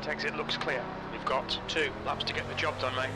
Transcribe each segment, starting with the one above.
pit exit looks clear. You've got two laps to get the job done, mate.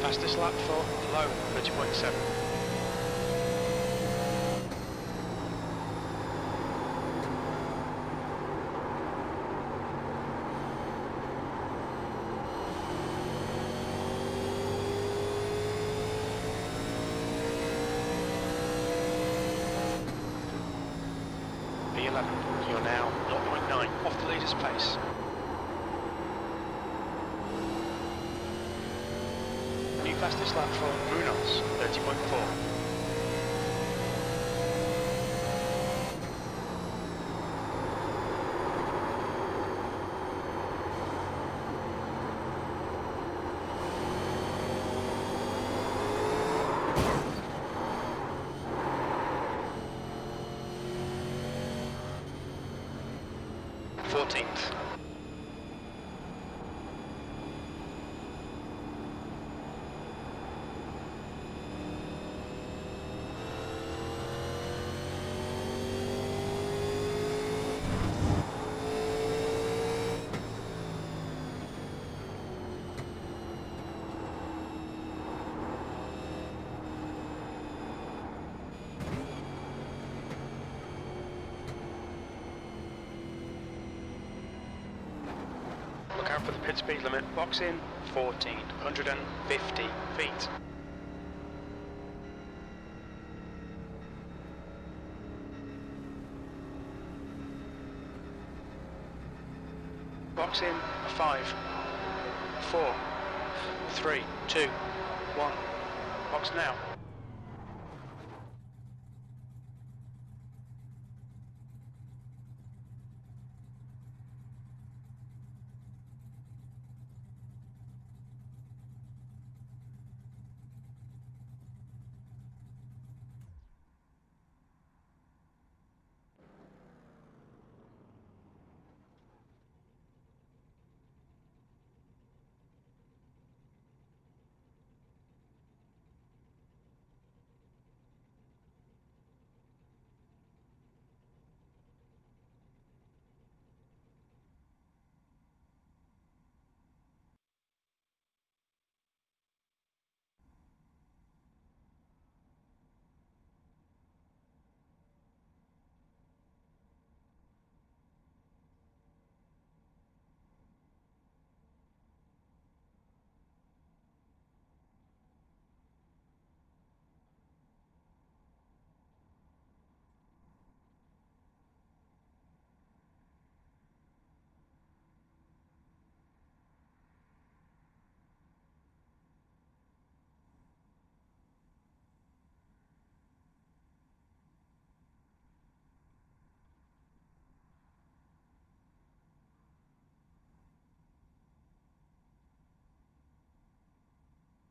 Fastest lap for low, 30.7. B11, you're now 0.9 off the leader's pace. New fastest lap for Munoz, 30.4. Fourteenth. Look out for the pit speed limit. Box in 1450 feet. Box in five, four, three, two, one. Box now.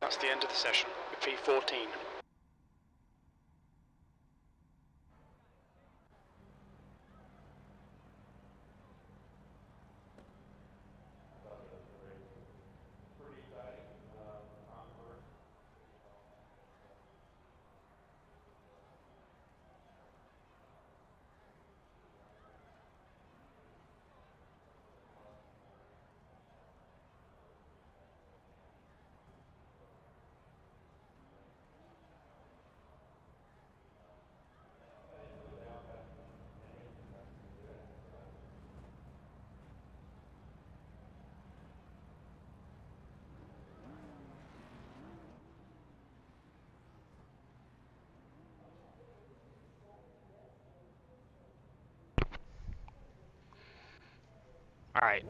That's the end of the session. P14. Alright.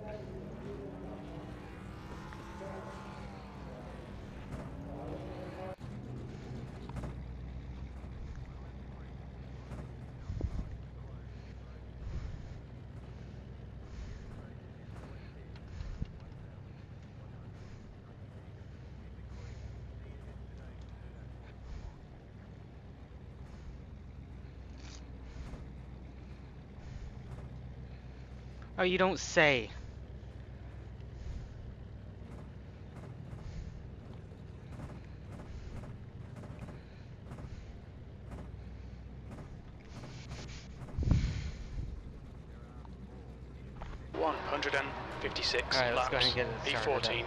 Oh, you don't say. One hundred and fifty-six let's laps. go ahead and get it E fourteen.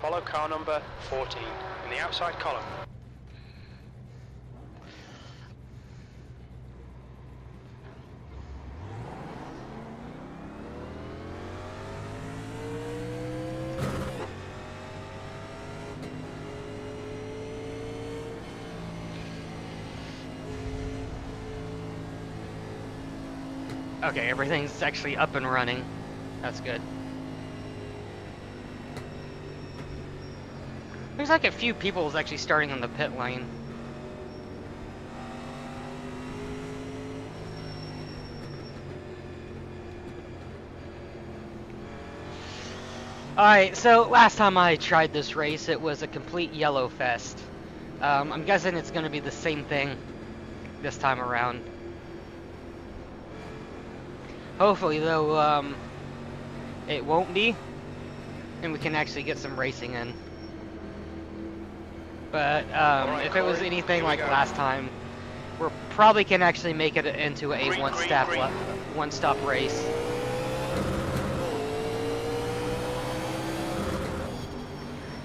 Follow car number fourteen in the outside column. Okay, everything's actually up and running. That's good. There's like a few people actually starting on the pit lane. Alright, so last time I tried this race, it was a complete yellow fest. Um, I'm guessing it's going to be the same thing this time around. Hopefully, though, um, it won't be, and we can actually get some racing in. But um, Alright, if it was anything like go. last time, we probably can actually make it into a one-stop one-stop race.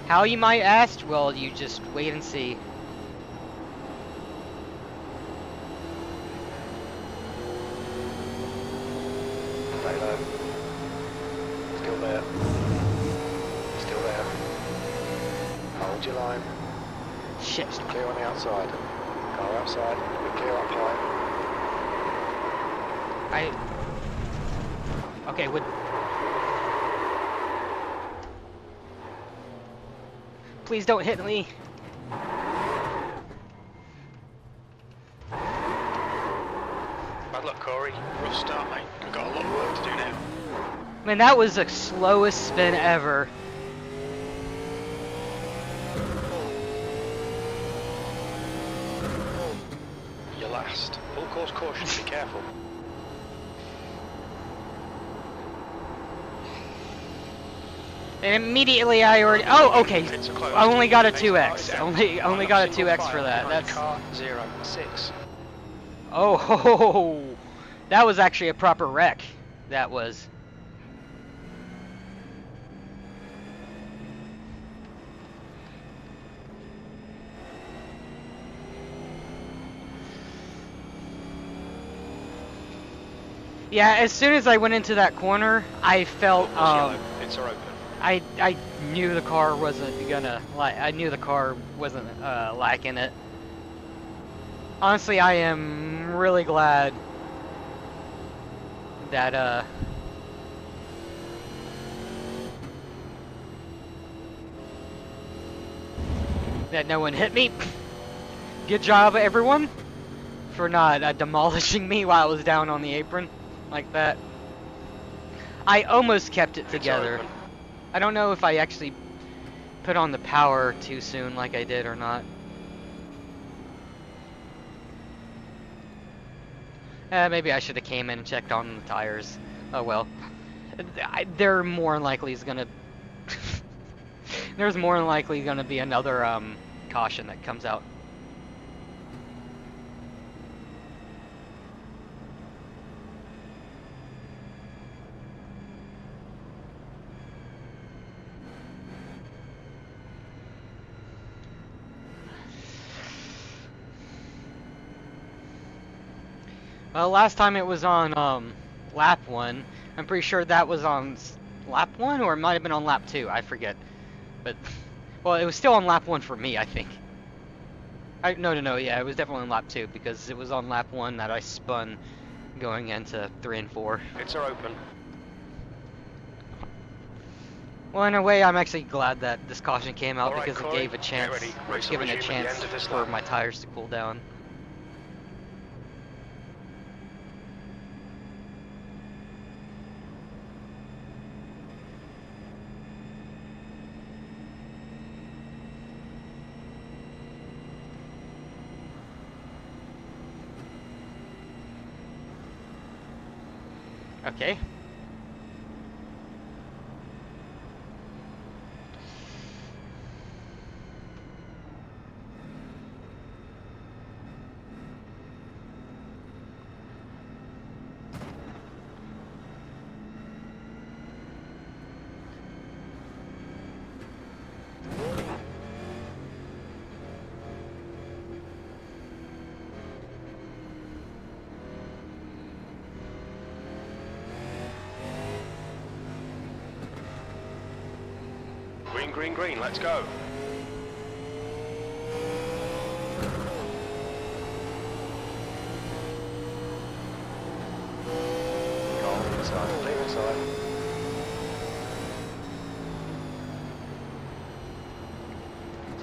How you might ask? Well, you just wait and see. Stay low. Still there. Still there. Hold your line. Shit. Clear on the outside. Car outside. Be clear up high. I. Okay, would. Please don't hit me. Bad luck, Corey. Rough start, mate. We've got a lot of work to do now. Man, that was the slowest spin ever. You're last. Full course caution. Be careful. And immediately I already. Oh, okay. Pits are closed. I only got a 2x. car is out. Only, only got a 2x for that. That's. car zero six. Oh, ho, ho, ho. that was actually a proper wreck. That was. Yeah, as soon as I went into that corner, I felt um. I I knew the car wasn't gonna like I knew the car wasn't uh, lacking it. Honestly, I am really glad that uh that no one hit me. Good job, everyone, for not uh, demolishing me while I was down on the apron like that. I almost kept it together. I don't know if I actually put on the power too soon like I did or not. Uh, maybe I should have came in and checked on the tires. Oh well. I, they're more than likely is gonna... There's more than likely gonna be another um, caution that comes out. Well, last time it was on um, lap one. I'm pretty sure that was on lap one, or it might have been on lap two. I forget. But well, it was still on lap one for me, I think. I no no no yeah, it was definitely on lap two because it was on lap one that I spun going into three and four. Pits are open. Well, in a way, I'm actually glad that this caution came out right, because it gave a chance, ready. Race will given a resume at the chance end of this for my tires to cool down. Okay. Green, green, let's go. Go inside, clear inside.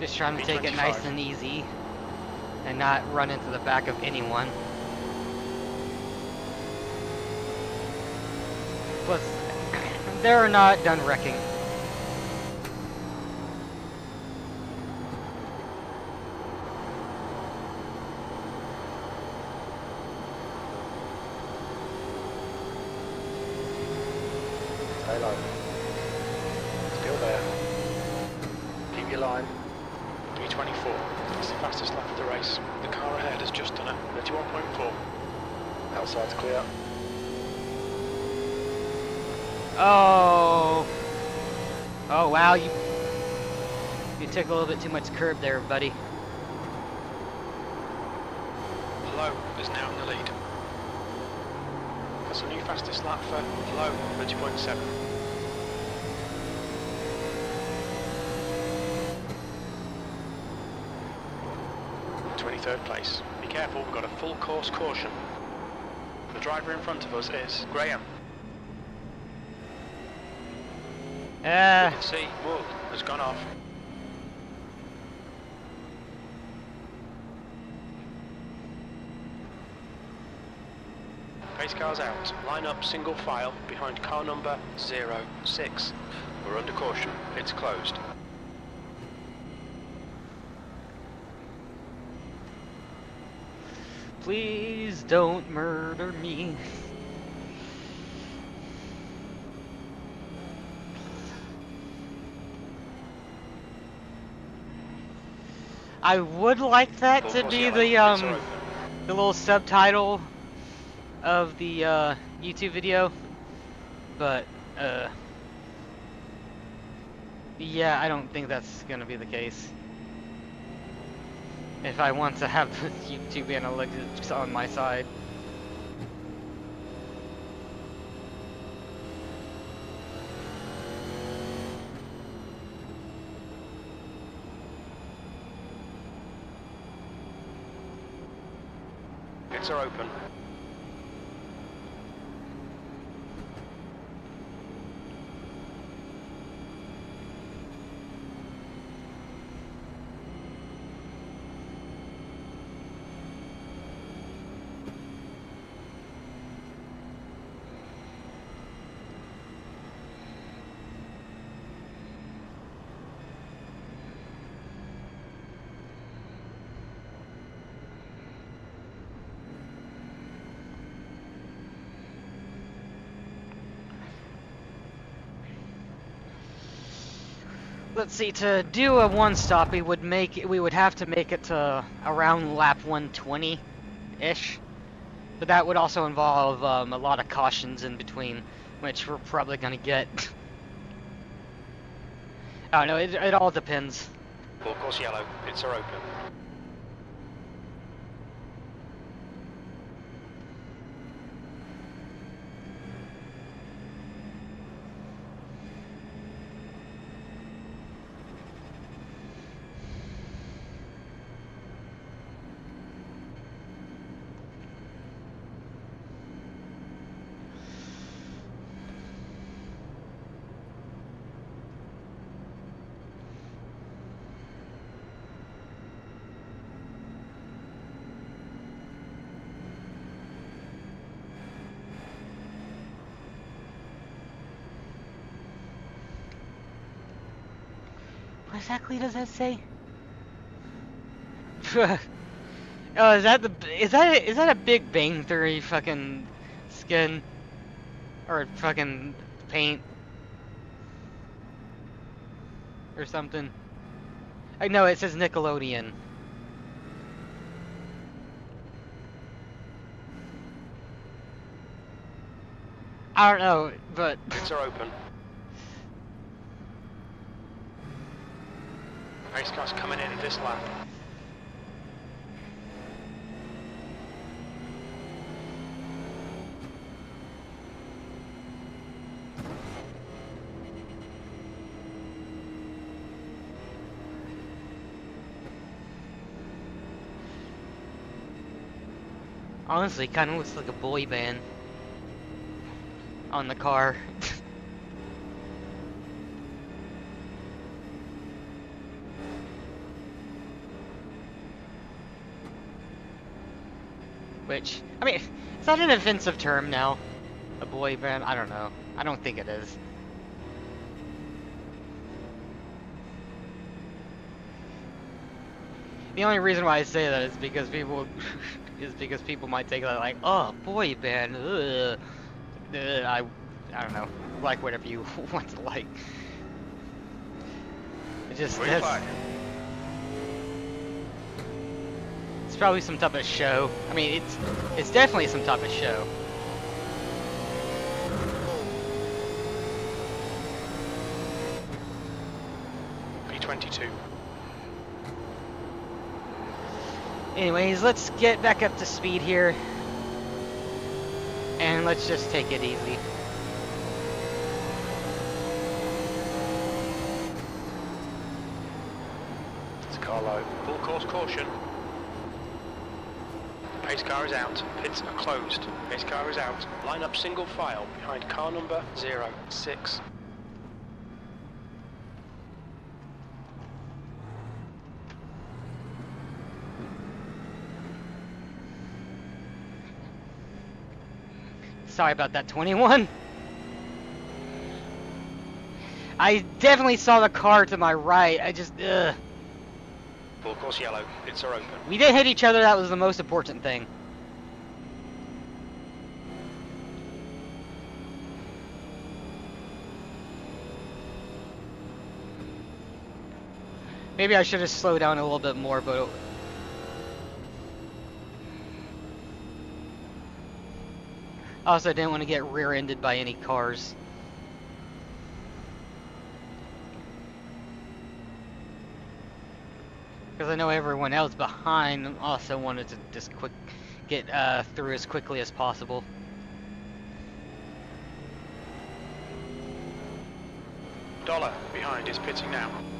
Just trying to take it nice and easy and not run into the back of anyone. Plus, they're not done wrecking. Stay low. Still there. Keep your line. B24, it's the fastest lap of the race. The car ahead has just done it, 31.4. Outside's clear. Oh. Oh wow, you you took a little bit too much curb there, buddy. Low is now in the lead. That's a new fastest lap for Low, 30.7. Twenty-third place. Be careful, we've got a full course caution. The driver in front of us is Graham. You Uh, can see Wool has gone off. Pace car's out. Line up single file behind car number 06. We're under caution. It's closed. Please don't murder me. I would like that to be the um the little subtitle of the uh, YouTube video, but uh, yeah, I don't think that's gonna be the case. If I want to have YouTube analytics on my side. Pits are open. Let's see, to do a one stop, we would make we would have to make it to around lap 120-ish. But that would also involve um, a lot of cautions in between, which we're probably gonna get. I don't know, it, it all depends. Full course yellow. Pits are open. What exactly does that say? oh, is that the is that is that a Big Bang Theory fucking skin? Or fucking paint. Or something. I know it says Nickelodeon. I don't know, but Pits are open. Race car's coming in this lap. honestly, kind of looks like a boy band on the car. Which, I mean, is that an offensive term now? A boy band? I don't know. I don't think it is. The only reason why I say that is because people is because people might take that like, oh, boy band. Ugh. Ugh, I, I don't know. Like whatever you want to like. It just that's, flag. It's probably some type of show. I mean, it's it's definitely some type of show. P22. Anyways, let's get back up to speed here. And let's just take it easy. It's car low. Full course caution. Pace car is out. Pits are closed. Pace car is out. Line up single file behind car number 06. Sorry about that, 21. I definitely saw the car to my right. I just, ugh. Full course yellow. Pits are open. We did hit each other. That was the most important thing. Maybe I should have slowed down a little bit more, but also didn't want to get rear-ended by any cars. Because I know everyone else behind also wanted to just quick get uh, through as quickly as possible. Dollar behind is pitting now.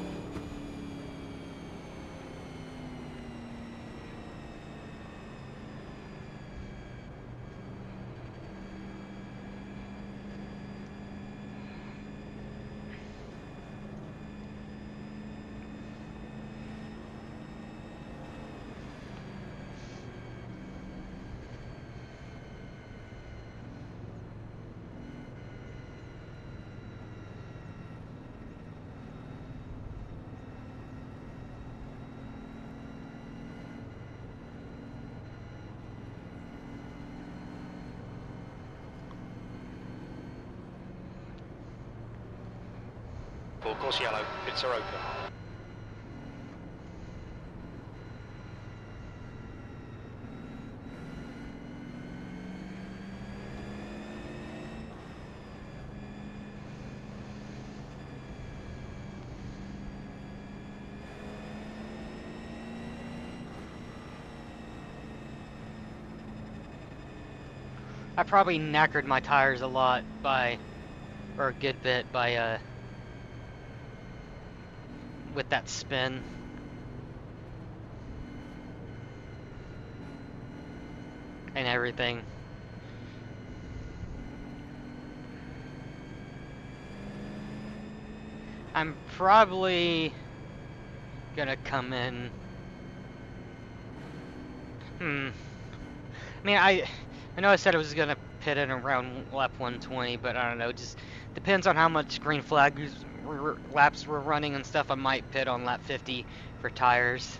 Course yellow. Pits are open. I probably knackered my tires a lot by, or a good bit by, uh, with that spin. And everything. I'm probably gonna come in. Hmm. I mean, I I know I said I was gonna pit in around lap 120, but I don't know. Just depends on how much green flags r- laps we're running and stuff, I might pit on lap 50 for tires.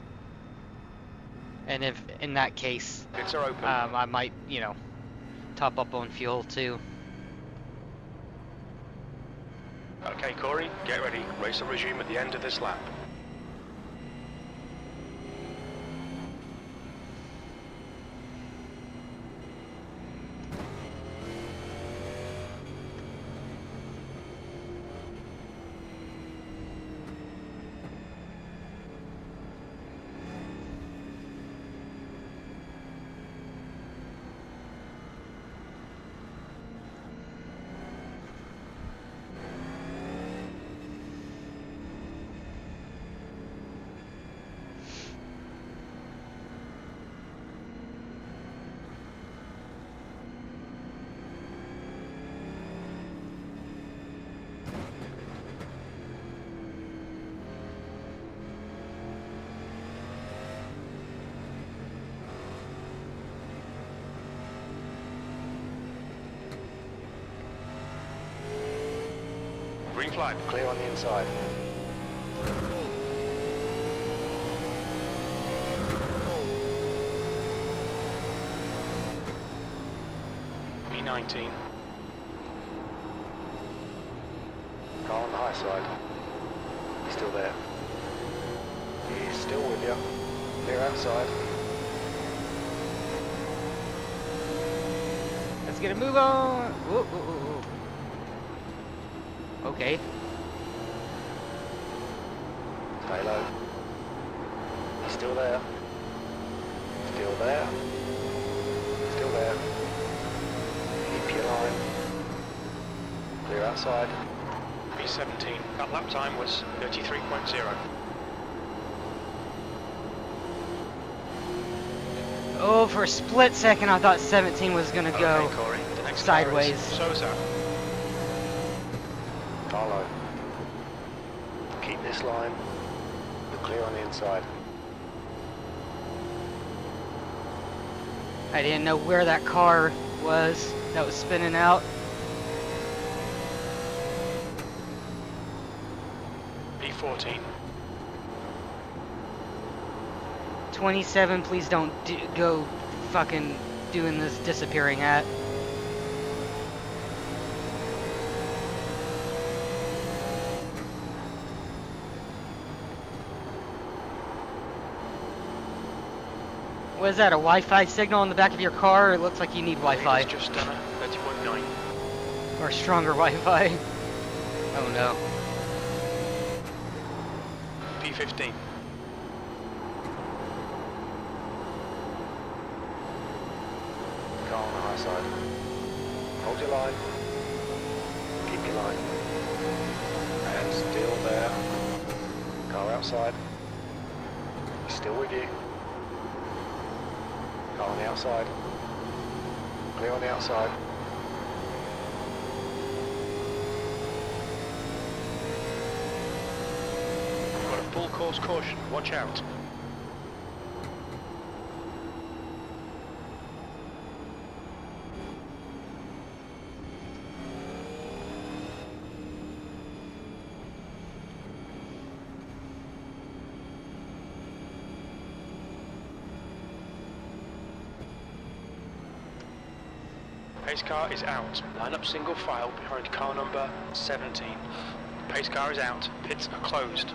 And if in that case, um, I might, you know, top up on fuel too. Okay, Corey, get ready. Race the regime at the end of this lap. Green. Clear on the inside. B19. Car on the high side. He's still there. He's still with you. Clear outside. Let's get a move on. Whoa, whoa, whoa, whoa. Okay. Stay low. He's still there. Still there. Still there. Keep your line. Outside. B17. That lap time was 33.0. Oh, for a split second, I thought 17 was gonna go. Okay, Corey. The next car is sideways. Sosa. Keep this line. You're clear on the inside. I didn't know where that car was that was spinning out. B14. 27, please don't do, go fucking doing this disappearing at. What is that, a Wi-Fi signal on the back of your car? It looks like you need Wi-Fi. It's just done a 30.9. Or stronger Wi-Fi. Oh no. P15. Car on the high side. Hold your line. Keep your line. And still there. Car outside. Still with you. Car on the outside. Clear on the outside. We've got a full course caution. Watch out. Pace car is out. Line up single file behind car number 17. Pace car is out. Pits are closed.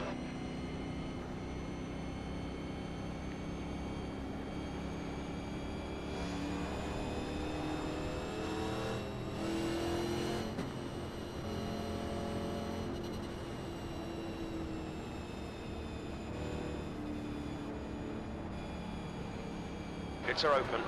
Pits are open.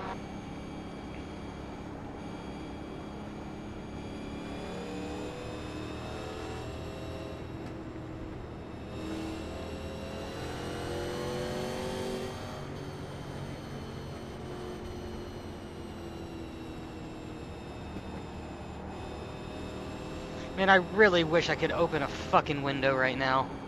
Man, I really wish I could open a fucking window right now.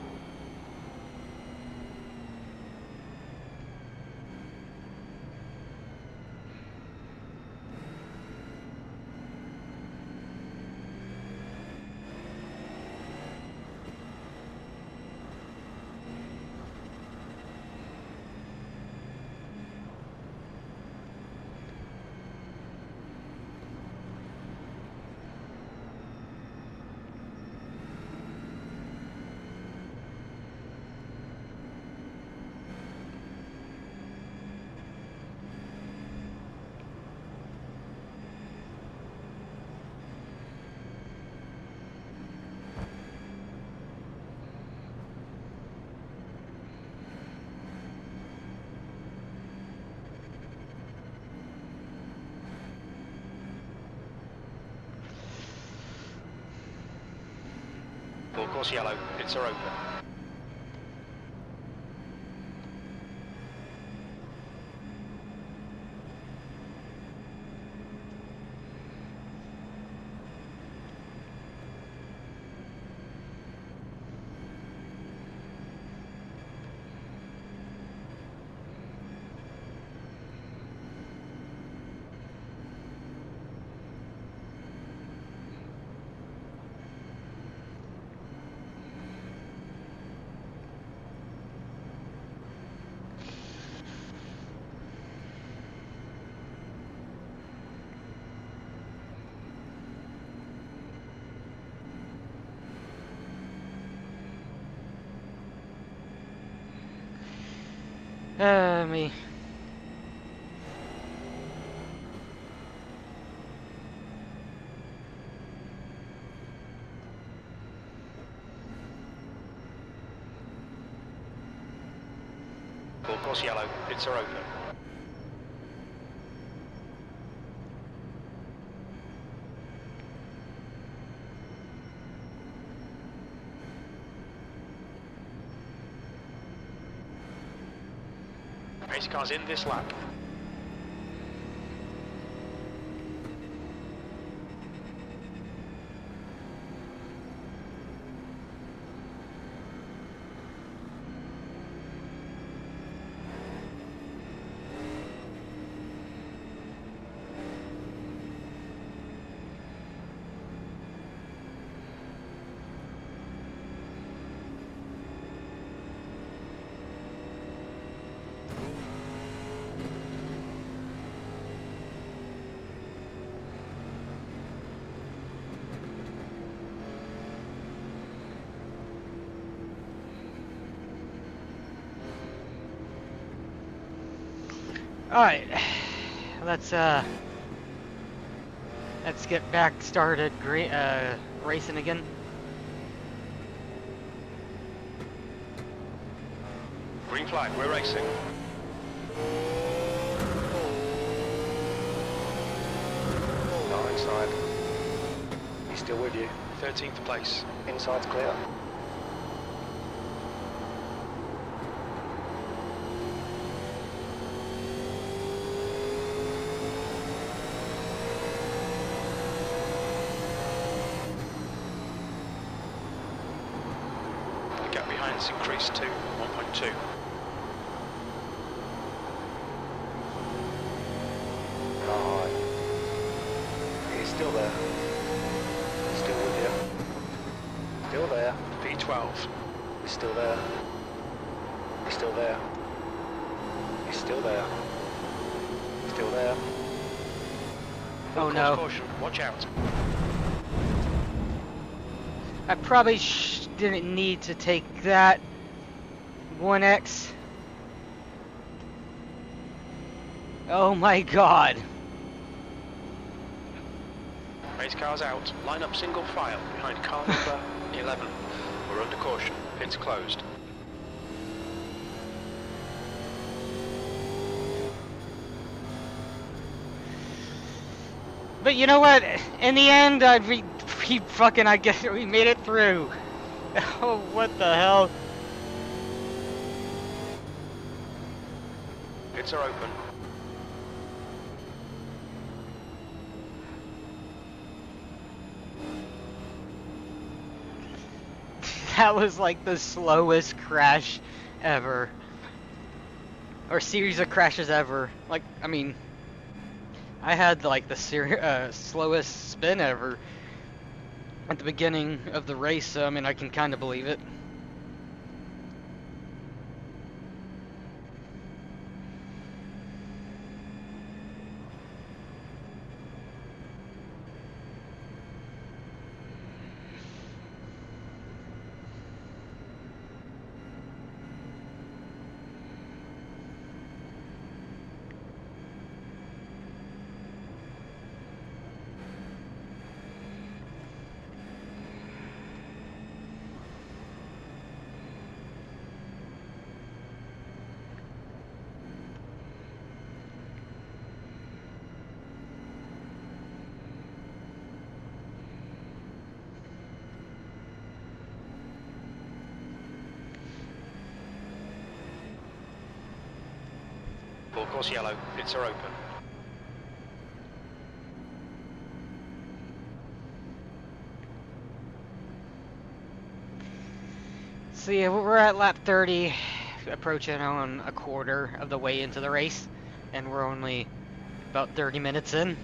Course yellow. It's are open. Uh, me. Full course yellow. Pits are open. Race cars in this lap. Alright. Let's, uh... Let's get back started uh, racing again. Green flag, we're racing. Not inside. He's still with you. 13th place. Inside's clear. The gap behind has increased to 1.2. Right. He's still there. Still with you. Still there. P12. He's still there. He's still there. He's still there. Still there. Oh no. Caution, watch out. I probably sh- didn't need to take that 1x. Oh my god. Race cars out. Line up single file behind car number 11. We're under caution. Pits closed. But you know what? In the end, uh, we, we fucking, I guess, we made it through. Oh, what the hell? Pits are open. That was like the slowest crash ever. Or series of crashes ever. Like, I mean, I had like the uh, slowest spin ever at the beginning of the race, so I mean, I can kind of believe it. Yellow, pits are open. So yeah, we're at lap 30, approaching on a quarter of the way into the race, and we're only about 30 minutes in.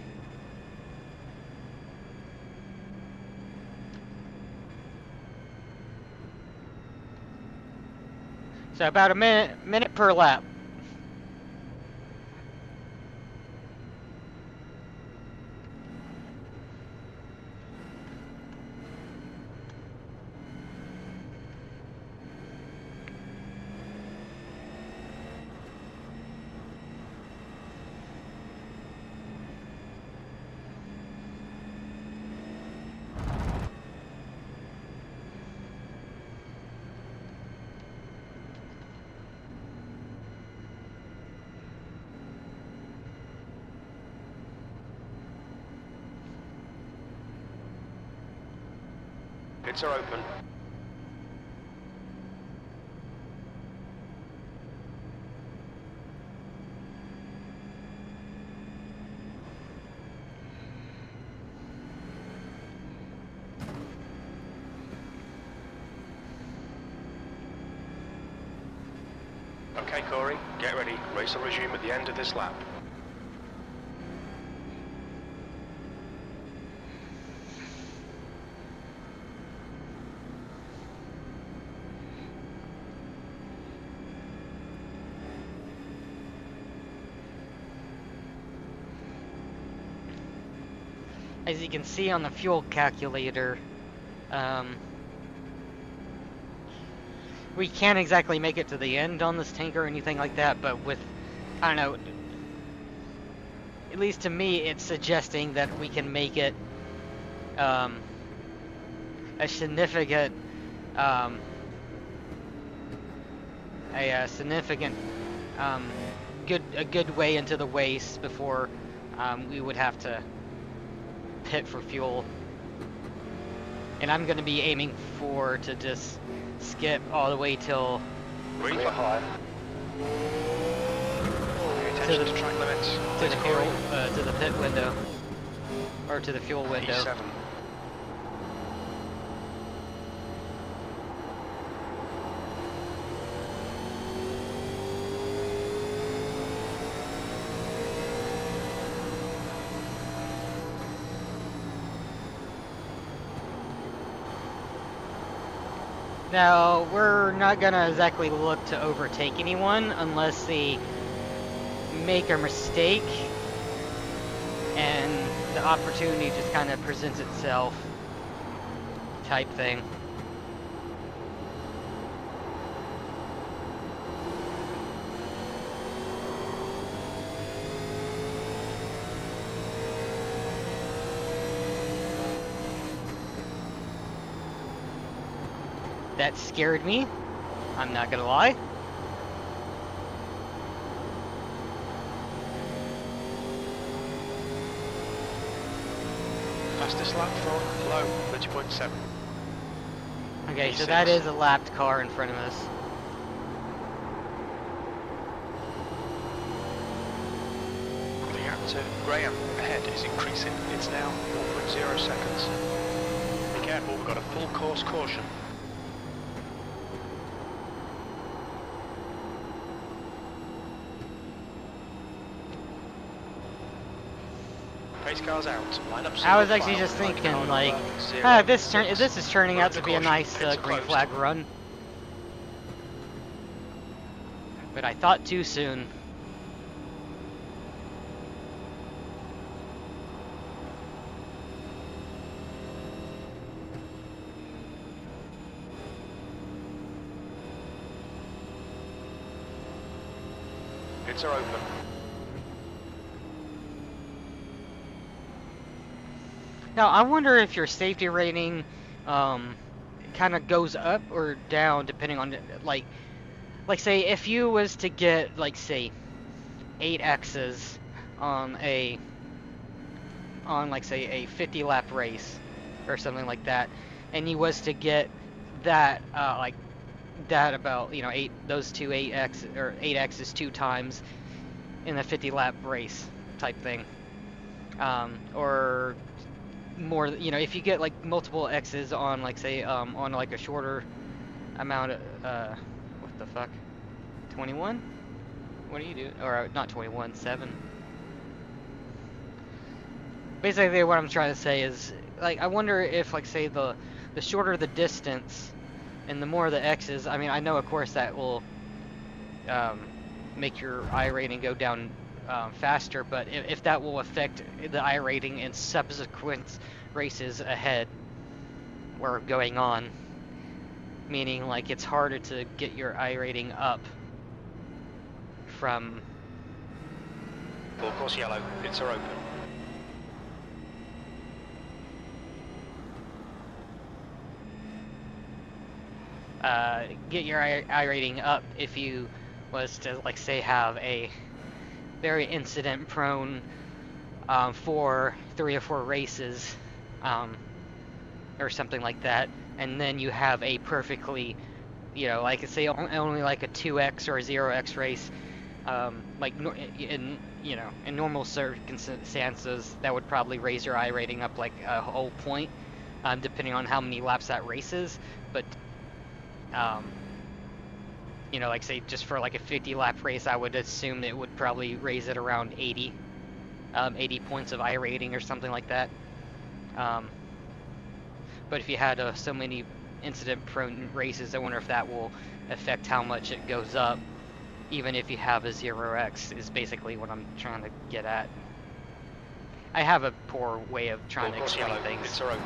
So about a minute minute per lap. Pits are open. Okay, Corey, get ready. Race will resume at the end of this lap. Can see on the fuel calculator, um, we can't exactly make it to the end on this tank or anything like that, but with, I don't know, at least to me, it's suggesting that we can make it um, a significant, um, a, uh significant, um, good, a good way into the waste before um, we would have to pit for fuel. And I'm going to be aiming for to just skip all the way till Green Clear for high. Pay attention to, the- track limits. to the fuel, uh, to the pit window, or to the fuel window. E7. Now, we're not gonna exactly look to overtake anyone unless they make a mistake and the opportunity just kind of presents itself type thing. That scared me. I'm not gonna lie. Fastest lap for low, 30.7. Okay, so that is a lapped car in front of us. The gap to Graham ahead is increasing. It's now 4.0 seconds. Be careful, we've got a full course caution. Cars out. Line up I was actually just thinking, like, zero, ah, this turn this is turning out to be a nice uh, green flag run. But I thought too soon. Are open. Now, I wonder if your safety rating um, kind of goes up or down depending on, like, like say if you was to get, like, say, eight X's on a, on like say a 50 lap race or something like that, and you was to get that, uh, like, that about you know eight those two eight X or eight X's two times, in a 50 lap race type thing. Um, or more, you know, if you get like multiple X's on like say um, on like a shorter amount of, uh, what the fuck? 21? What do you do? Or uh, not 21, 7. Basically what I'm trying to say is like I wonder if like say the the shorter the distance and the more the X's, I mean I know of course that will um, make your iRating go down um, faster, but if, if that will affect the iRating in subsequent races ahead or going on, meaning like it's harder to get your iRating up from Full course yellow, pits are open. uh, get your I, iRating up if you was to like say have a very incident prone um, for three or four races um, or something like that. And then you have a perfectly you know like say only like a 2x or a 0x race um, like in you know in normal circumstances that would probably raise your iRating up like a whole point um, depending on how many laps that race is. But um, you know, like say just for like a 50 lap race, I would assume it would probably raise it around 80, um, 80 points of iRating or something like that. Um, but if you had uh, so many incident prone races, I wonder if that will affect how much it goes up, even if you have a 0x, is basically what I'm trying to get at. I have a poor way of trying Full to explain yellow, things. are open.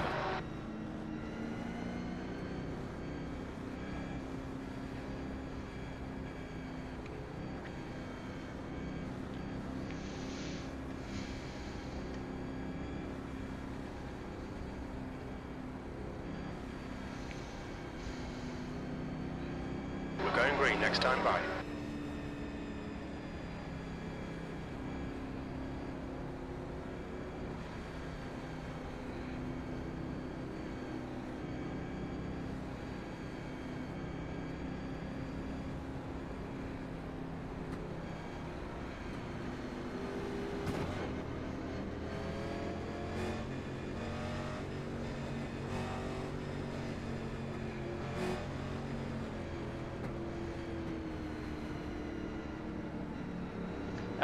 We're going green next time by.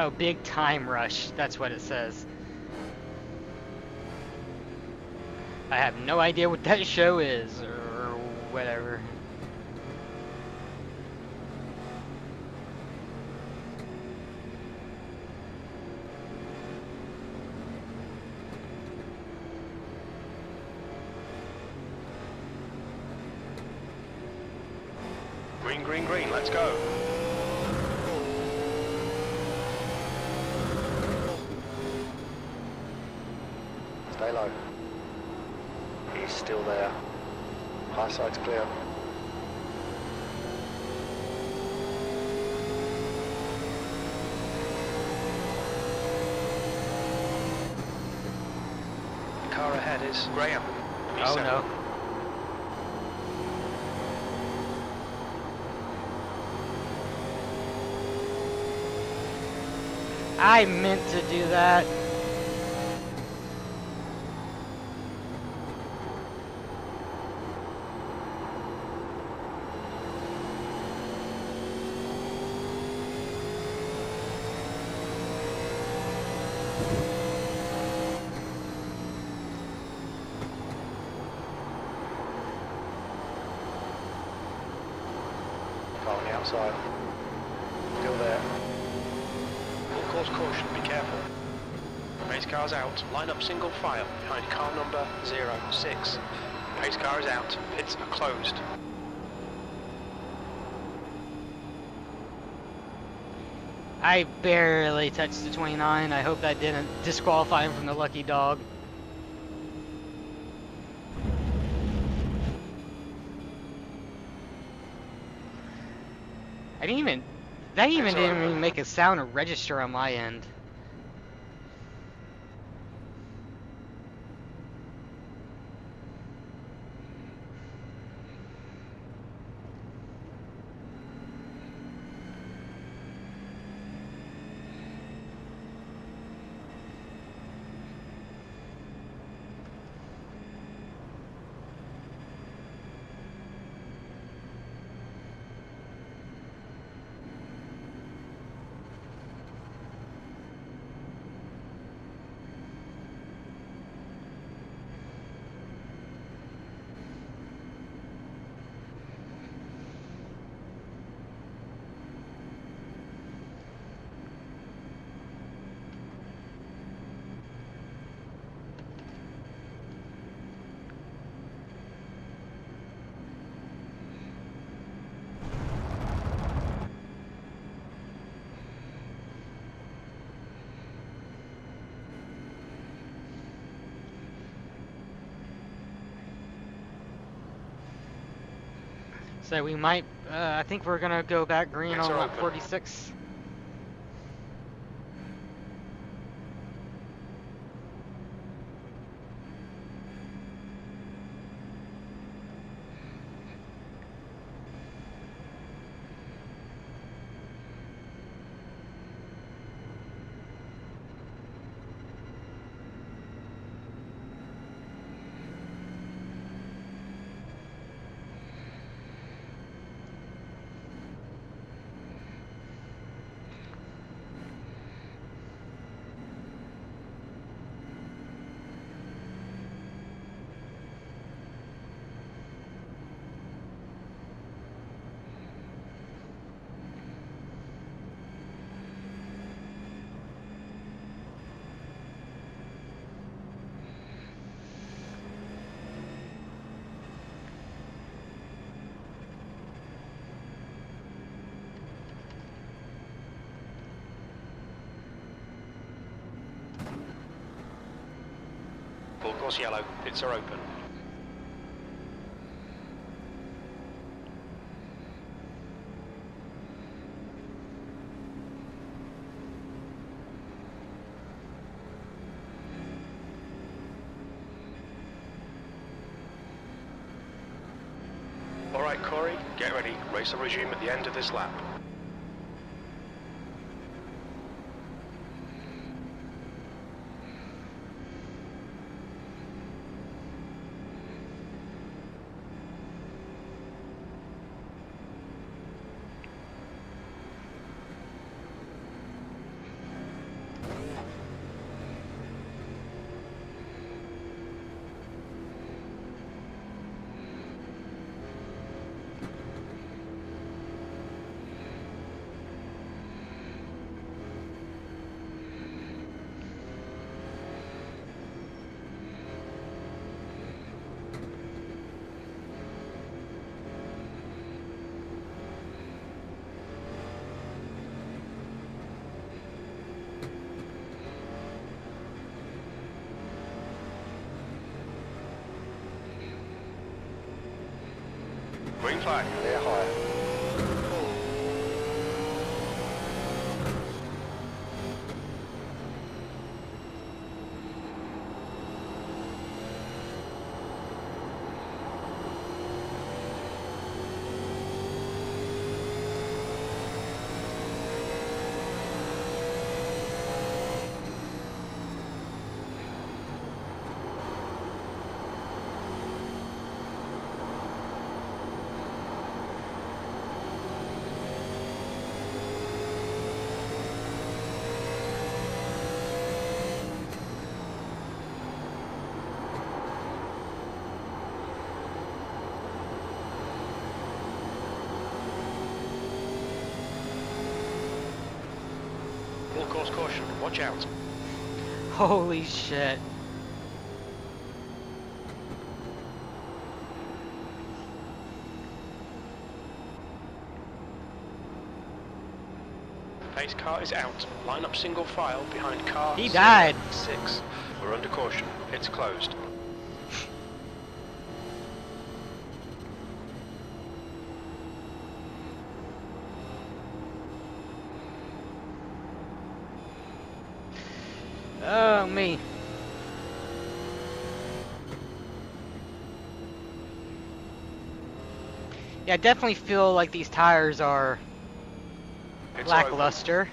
Oh, big time rush. That's what it says. I have no idea what that show is, or whatever. Green, green, green, let's go. Stay low. He's still there. High side's clear. Car ahead is Graham. Oh P7. no. I meant to do that. Car on the outside. Still there. Full course caution, be careful. Pace car's out, line up single file behind car number 06. Pace car is out, pits are closed. I barely touched the 29. I hope that didn't disqualify him from the lucky dog. I didn't even. That even didn't even make a sound or register on my end. So we might, uh, I think we're gonna go back green on are lap open. 46. Yellow. Pits are open. All right, Corey, get ready. Race will resume at the end of this lap. Green flag. Clear higher. Full course caution. Watch out. Holy shit. Base car is out. Line up single file behind car. He died. Six. We're under caution. It's closed. Oh, me. Yeah, I definitely feel like these tires are It's over. lackluster.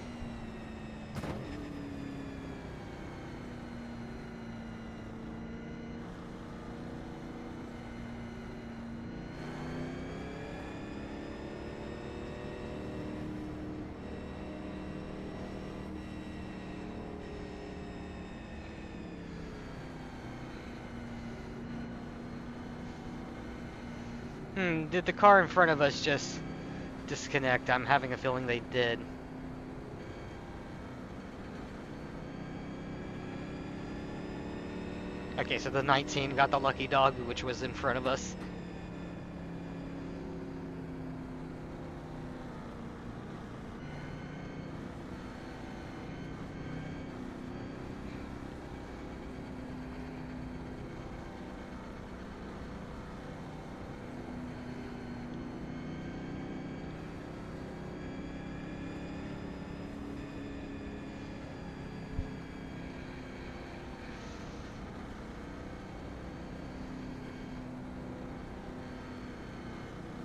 Hmm, did the car in front of us just disconnect? I'm having a feeling they did. Okay, so the 19 got the lucky dog, which was in front of us.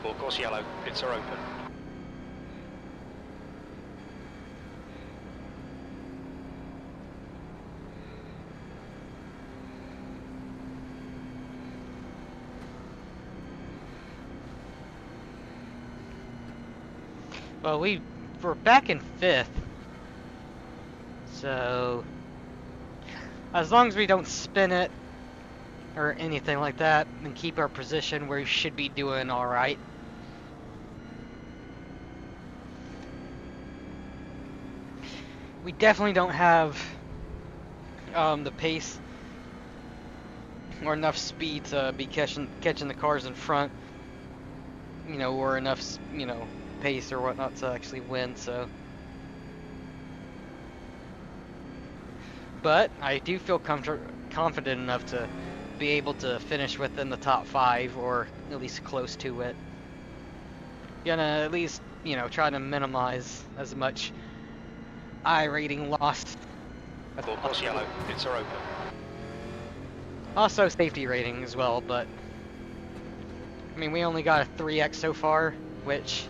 Full yellow, pits are open. Well, we we're back in fifth. So, as long as we don't spin it or anything like that and keep our position, we should be doing all right. We definitely don't have um, the pace or enough speed to be catching catching the cars in front. You know, or enough, you know, pace or whatnot to actually win. So, but I do feel confident enough to be able to finish within the top five or at least close to it. Gonna at least you know try to minimize as much iRating loss. as Full course yellow, pits are open. Also safety rating as well, but I mean we only got a 3x so far, which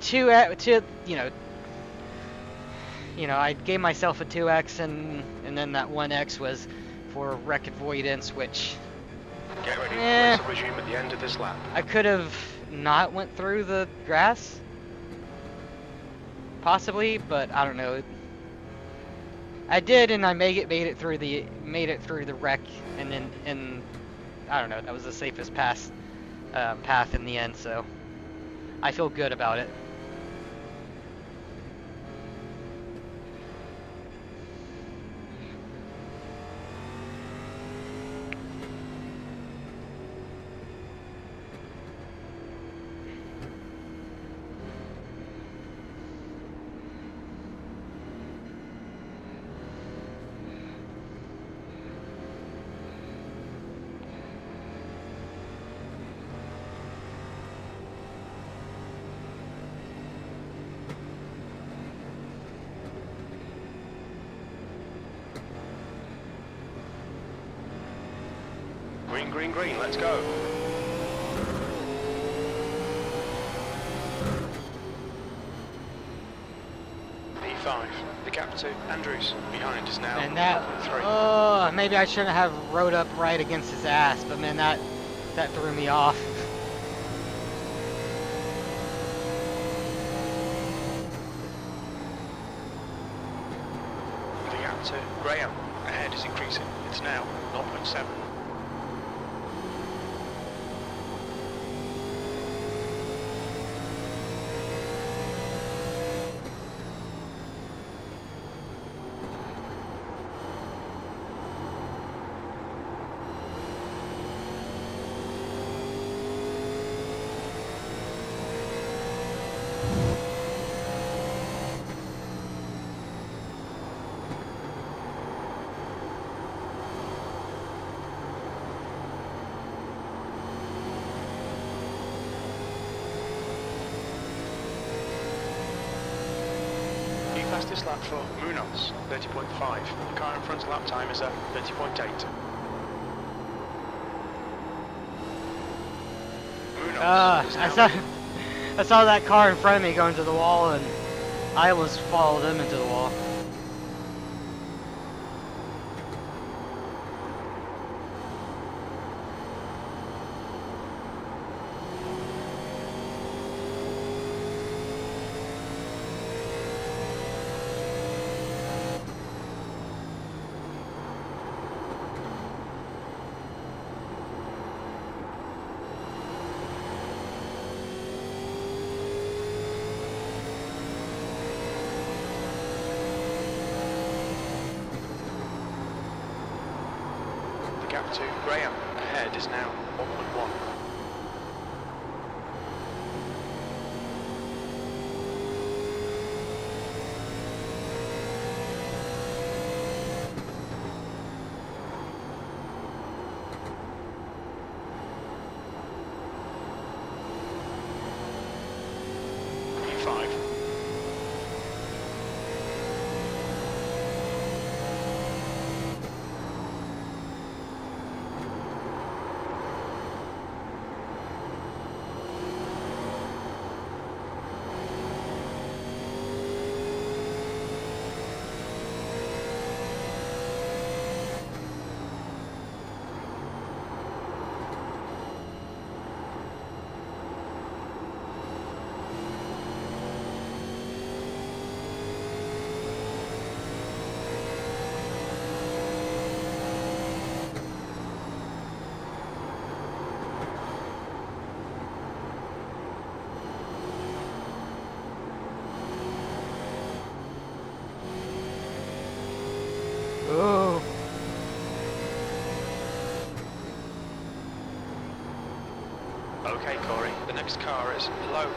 two e- two you know you know I gave myself a 2x and and then that 1x was for wreck avoidance, which Get ready, Eh. at the end of this lap. I could have not went through the grass possibly, but I don't know. I did, and I made it made it through the made it through the wreck, and then and I don't know. That was the safest pass uh, path in the end, so I feel good about it. Green, green, let's go. P5, the gap to Andrews. Behind is now And that, 3. oh, maybe I shouldn't have rode up right against his ass, but man, that that threw me off. The gap to Graham ahead is increasing. It's now 0.7. The fastest lap for Munoz, 30.5. The car in front's lap time is at 30.8. Munoz Ah, I saw. I saw that car in front of me going to the wall, and I almost followed him into the wall. Next car is low.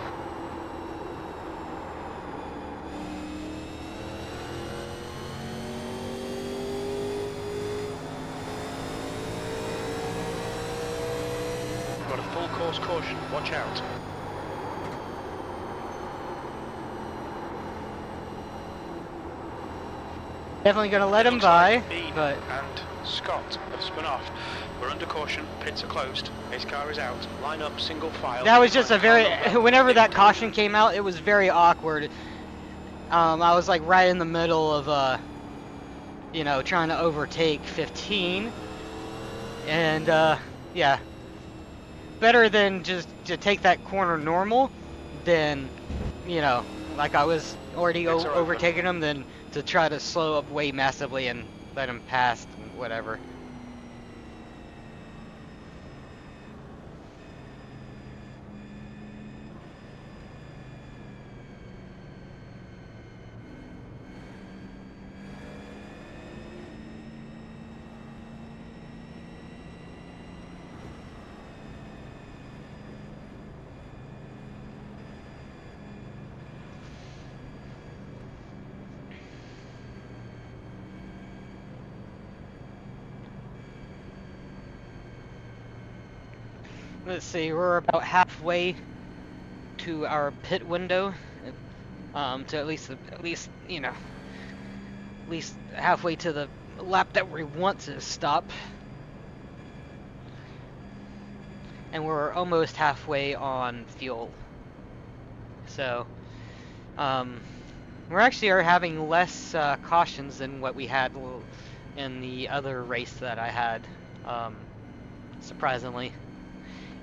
Got a full course caution, watch out. Definitely gonna let him by, like but and Scott have spun off. We're under caution, pits are closed, his car is out, line up single file. that was just a very. Whenever that caution came out, it was very awkward. Um, I was like right in the middle of, uh, you know, trying to overtake 15, and uh, yeah, better than just to take that corner normal, than, you know, like I was already o- Pits open. overtaking him, than to try to slow up way massively and let him pass, and whatever. Let's see, we're about halfway to our pit window. Um, to at least, at least, you know, at least halfway to the lap that we want to stop. And we're almost halfway on fuel. So, um, we're actually are having less uh, cautions than what we had in the other race that I had, um, surprisingly.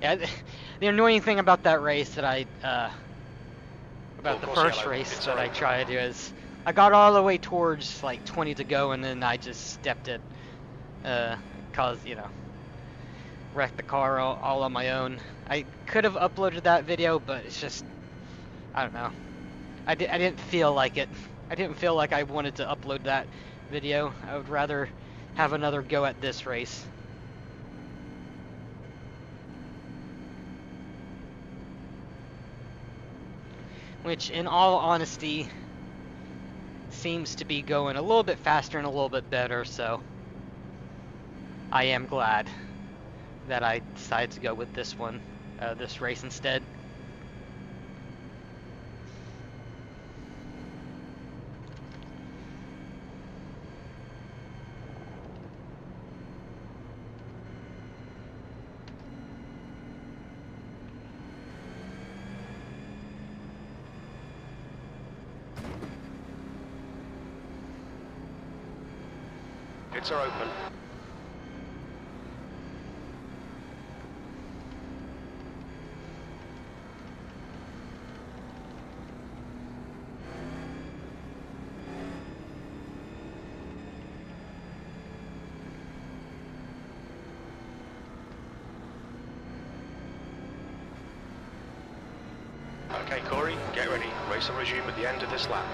Yeah, th- the annoying thing about that race that I, uh, about the first race that I tried is, I got all the way towards like 20 to go and then I just stepped it, uh, cause, you know, wrecked the car all, all on my own. I could have uploaded that video, but it's just, I don't know. I, di- I didn't feel like it. I didn't feel like I wanted to upload that video. I would rather have another go at this race. Which, in all honesty, seems to be going a little bit faster and a little bit better, so I am glad that I decided to go with this one, uh, this race instead. Pits are open. Okay, Corey, get ready. Race will resume at the end of this lap.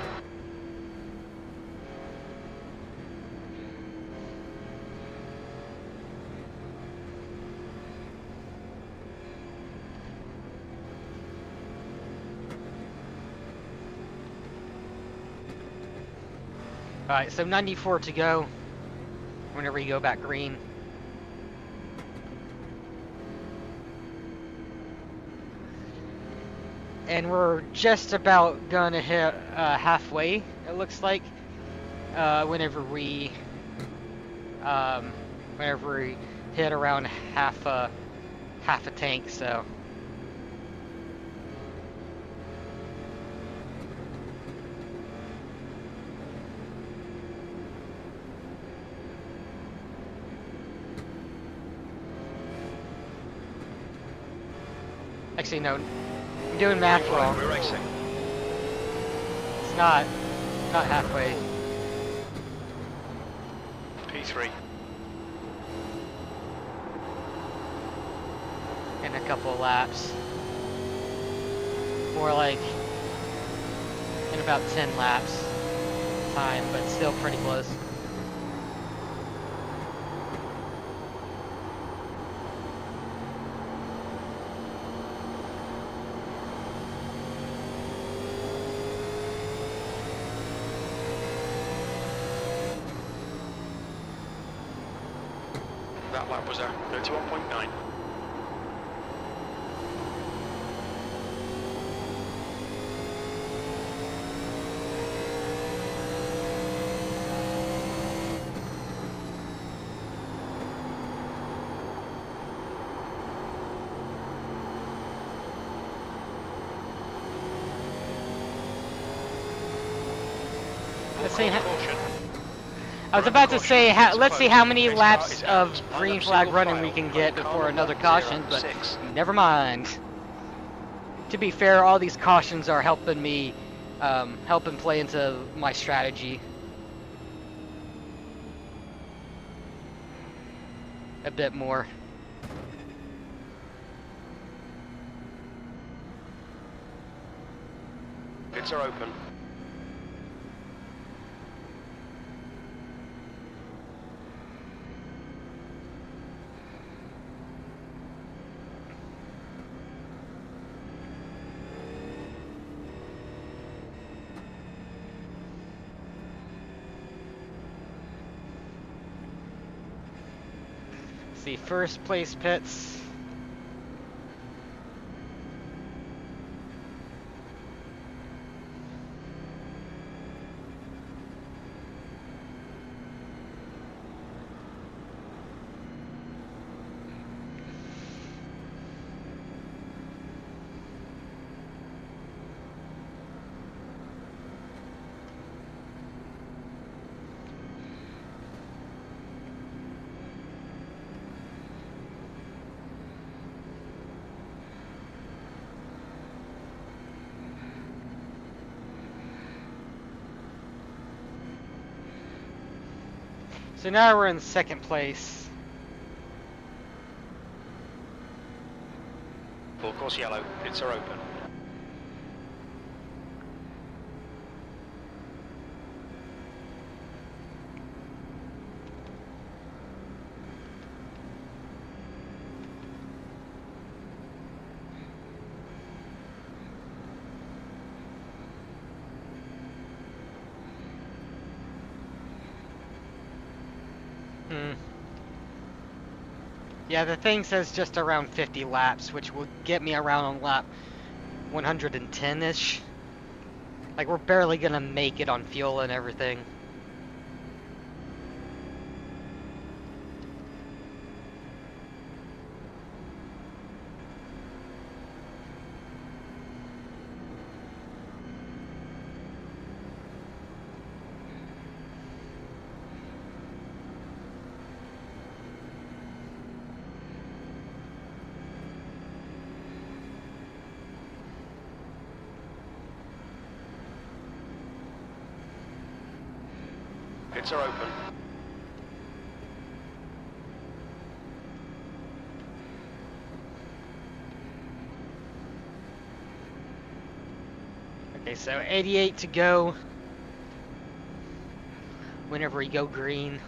Alright, so 94 to go whenever you go back green. And we're just about gonna hit uh, halfway, it looks like, uh, whenever we, um, whenever we hit around half a, half a tank, so. Actually, no, I'm doing math wrong. We're racing. It's not, not halfway. P3. in a couple of laps. More like in about 10 laps time, but still pretty close. That lap was a 31.9. Let's see Full how- caution. I was about to say, ha let's see how many laps of green flag running we can get before another caution, but never mind. To be fair, all these cautions are helping me, um, helping play into my strategy. A bit more. Pits are open. see, first place pits. So now we're in second place. Full course yellow. Pits are open. Hmm. Yeah, the thing says just around 50 laps, which will get me around on lap 110-ish. Like, we're barely gonna make it on fuel and everything. Are open. Okay, so 88 to go. Whenever we go green.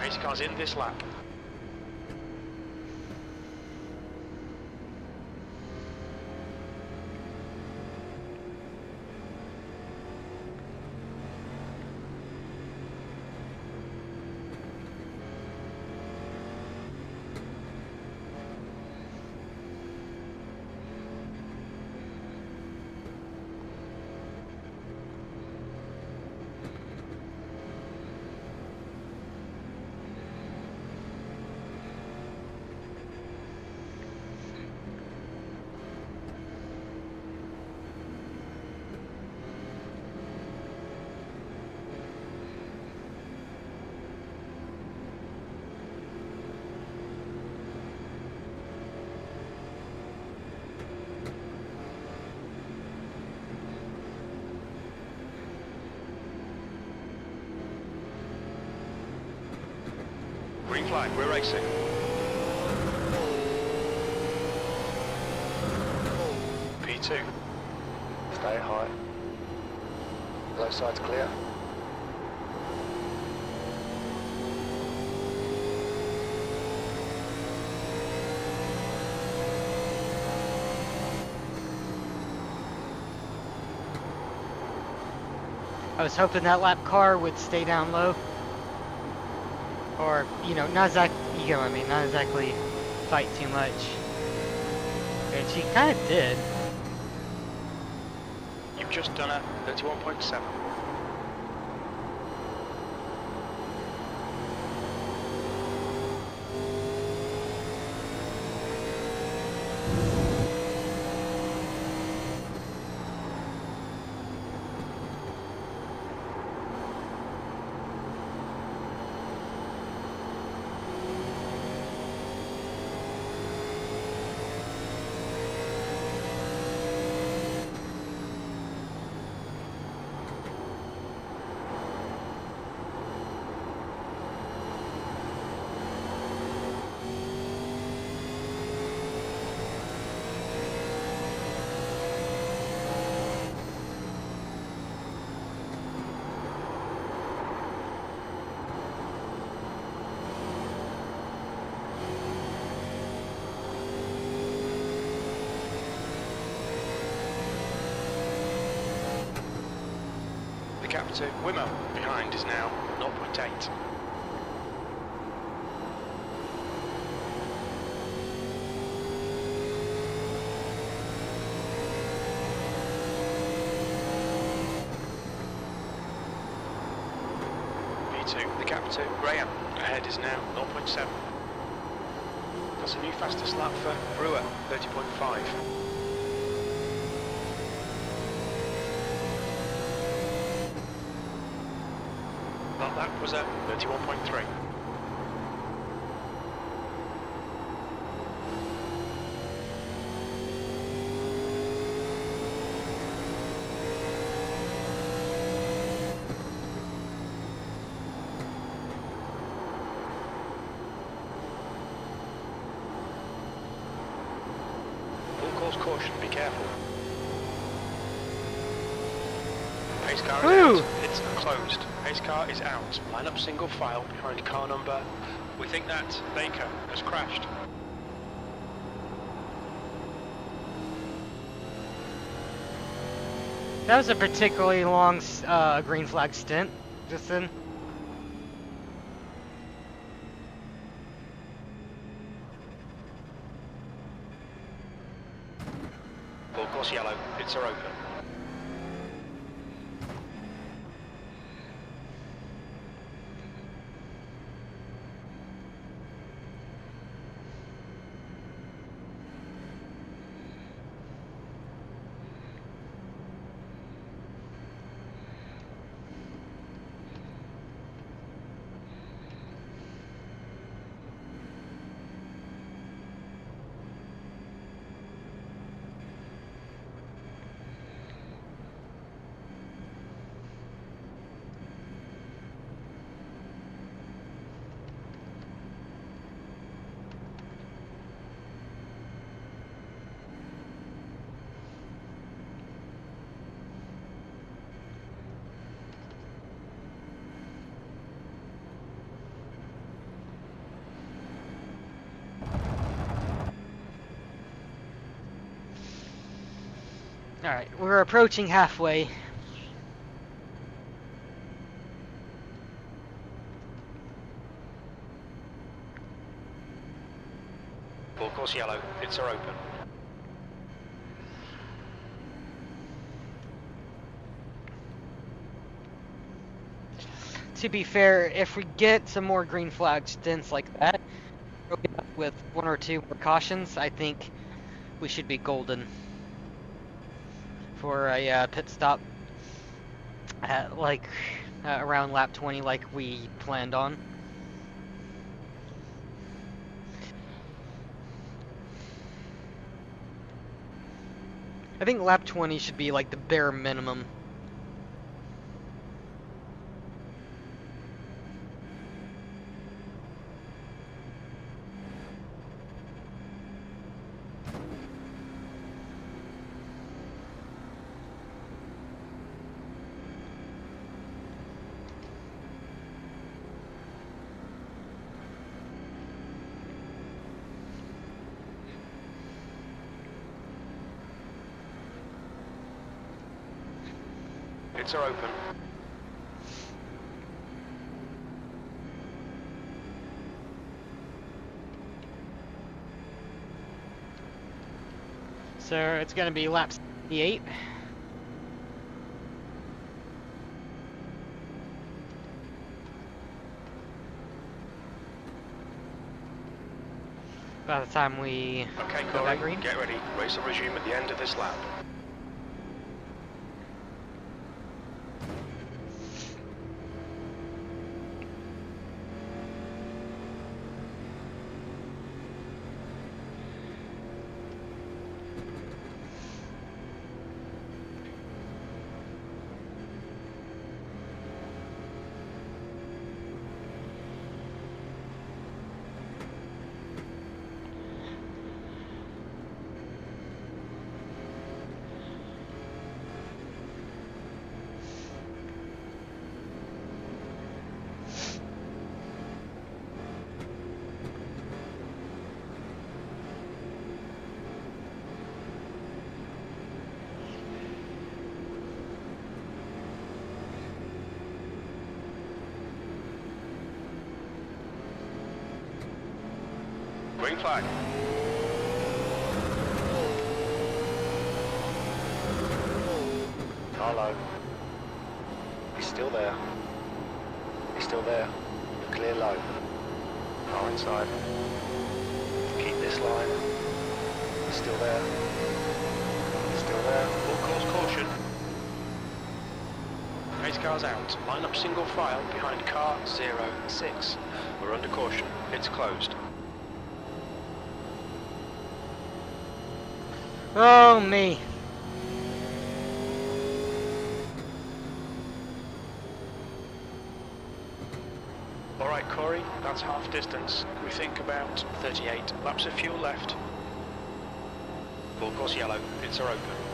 Race car's in this lap. Green flag, we're racing. P2. Stay high. Low side's clear. I was hoping that lap car would stay down low. Or, you know, not exactly, you know what I mean, not exactly fight too much. And she kind of did. You've just done a 31.7. to Wimmer behind is now 0.8. V2, the gap to Graham ahead is now 0.7. That's a new fastest lap for Brewer, 30.5. That lap was uh, at 31.3. Full course caution, be careful. Pace car is out. It's closed. Pace car is out. Line up single file behind car number. We think that Baker has crashed. That was a particularly long uh, green flag stint, Justin. Full course yellow. Pits are open. Alright, we're approaching halfway. Full course yellow. Pits are open. To be fair, if we get some more green flag stints like that, with one or two precautions, I think we should be golden for a uh, pit stop at like uh, around lap 20 like we planned on. I think lap 20 should be like the bare minimum. are open. So it's going to be lap 68. By the time we okay, go green. Get ready. Race will resume at the end of this lap. Pace car's out. Line up single file behind car 06. We're under caution. It's closed. Oh me. All right, Corey, that's half distance. We think about 38. Laps of fuel left. Full course yellow. Pits are open.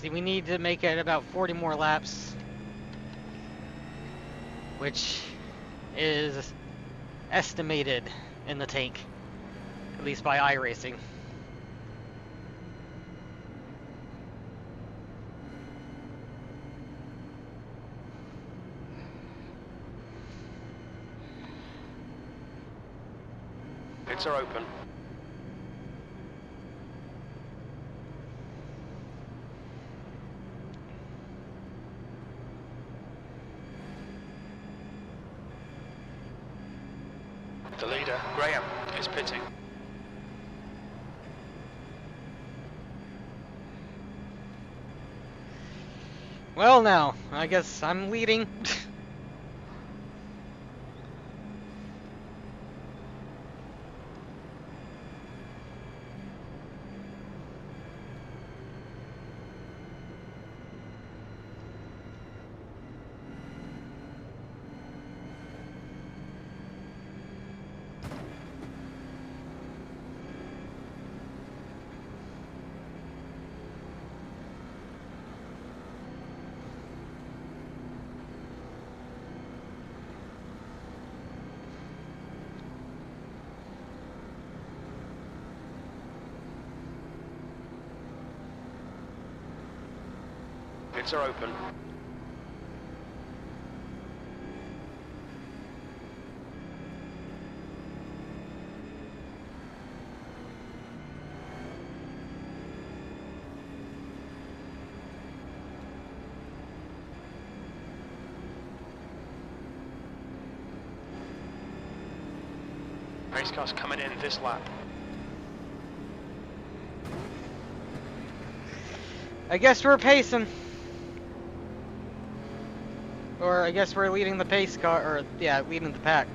See, we need to make it about 40 more laps. Which is estimated in the tank. At least by iRacing. Pits are open. The leader, Graham, is pitting. Well now, I guess I'm leading. Pits are open. Race car's coming in this lap. I guess we're pacing. Or I guess we're leading the pace car, or yeah, leading the pack.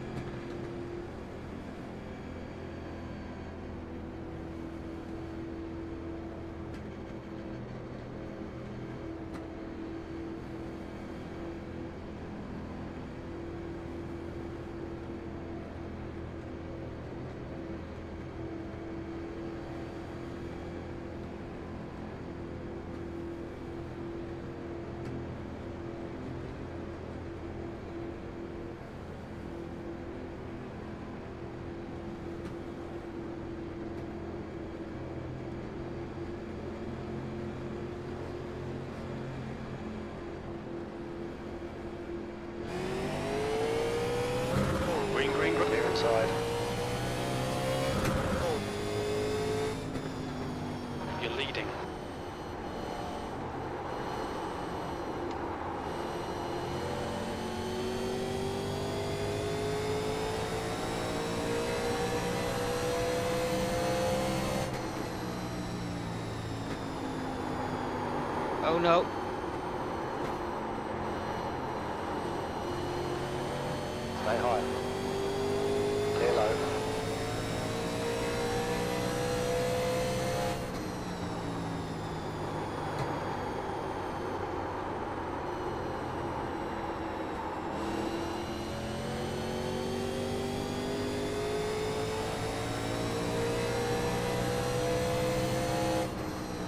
outside. You're leading. Oh no. Stay high. Clear low.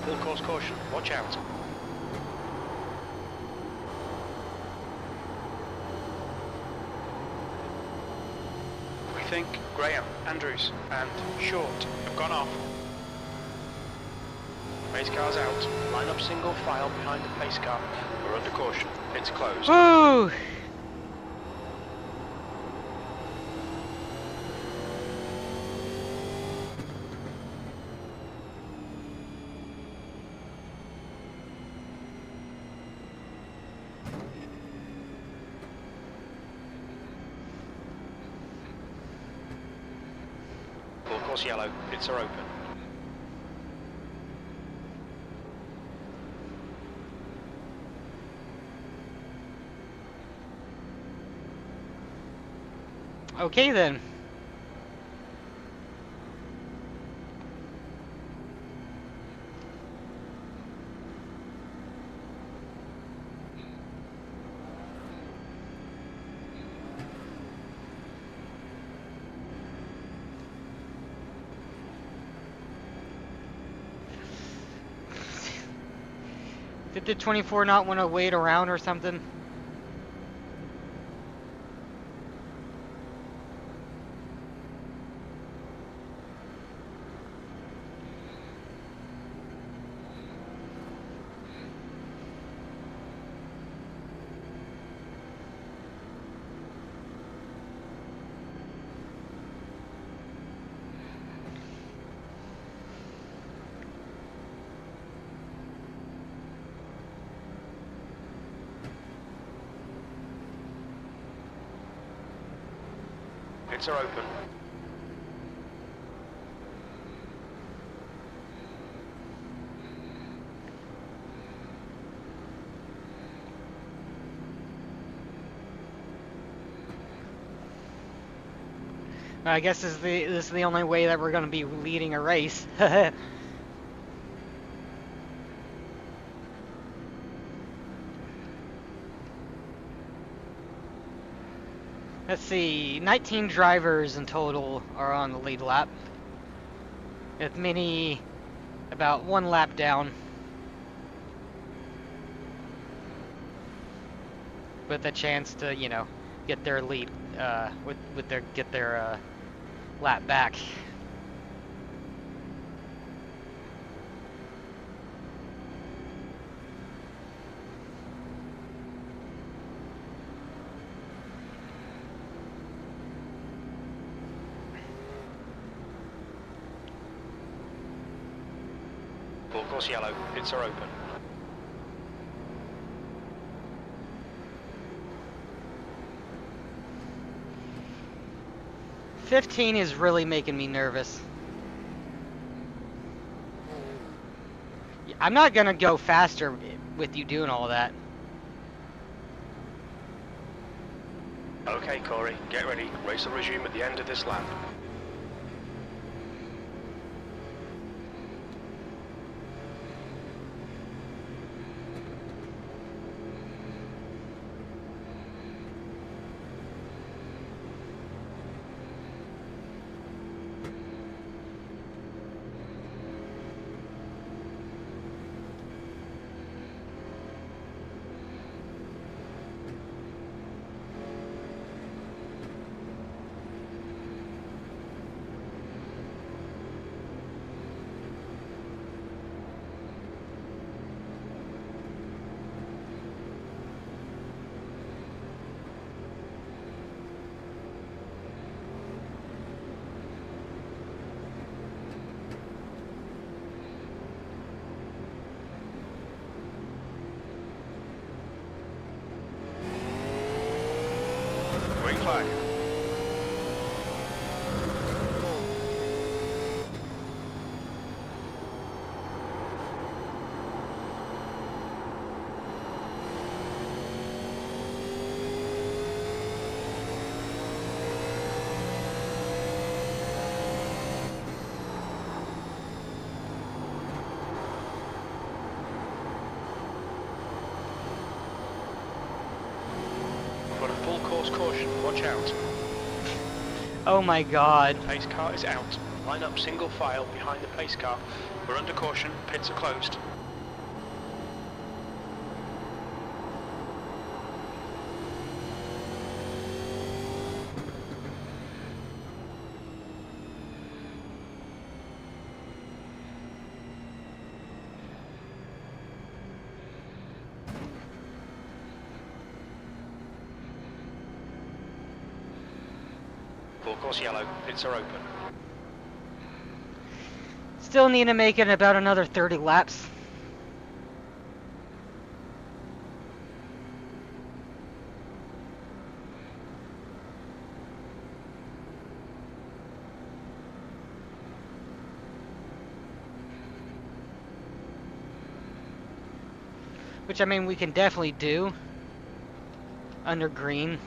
Full course caution. Watch out. We think Graham, Andrews, and Short have gone off. Pace car's out. Line up single file behind the pace car. We're under caution. It's closed. Full course yellow. Pits are open. Okay then. Did 24 not want to wait around or something? Pits are open. I guess this is the this is the only way that we're gonna be leading a race. Let's see, 19 drivers in total are on the lead lap. With many about one lap down. With a chance to, you know, get their lead, uh, with, with their, get their, uh, lap back. Course yellow. Pits are open. Fifteen is really making me nervous. I'm not gonna go faster with you doing all that. Okay, Corey. Get ready. Race will resume at the end of this lap. Caution, watch out. Oh my god. Pace car is out. Line up single file behind the pace car. We're under caution, pits are closed. Course yellow, pits are open. Still need to make it about another 30 laps. Which I mean we can definitely do under green.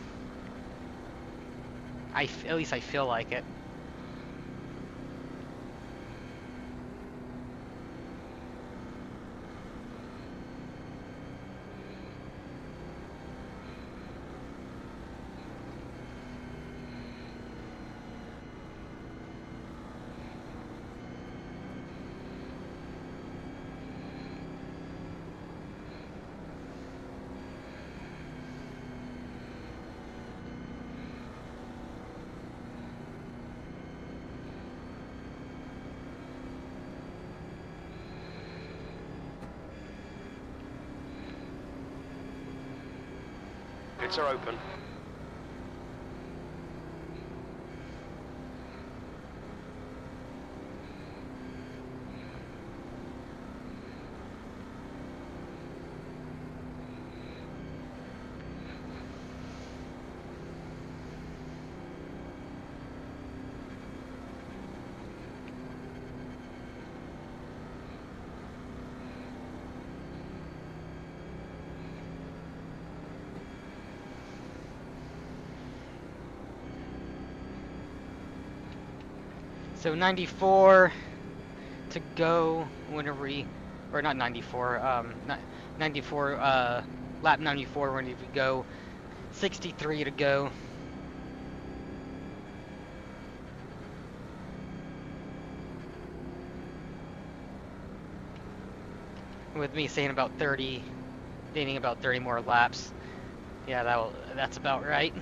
At least I feel like it. Pits are open. So 94 to go whenever we, or not 94, um, not 94, uh, lap 94 when we go, 63 to go. With me saying about 30, needing about 30 more laps. Yeah, that will, that's about right.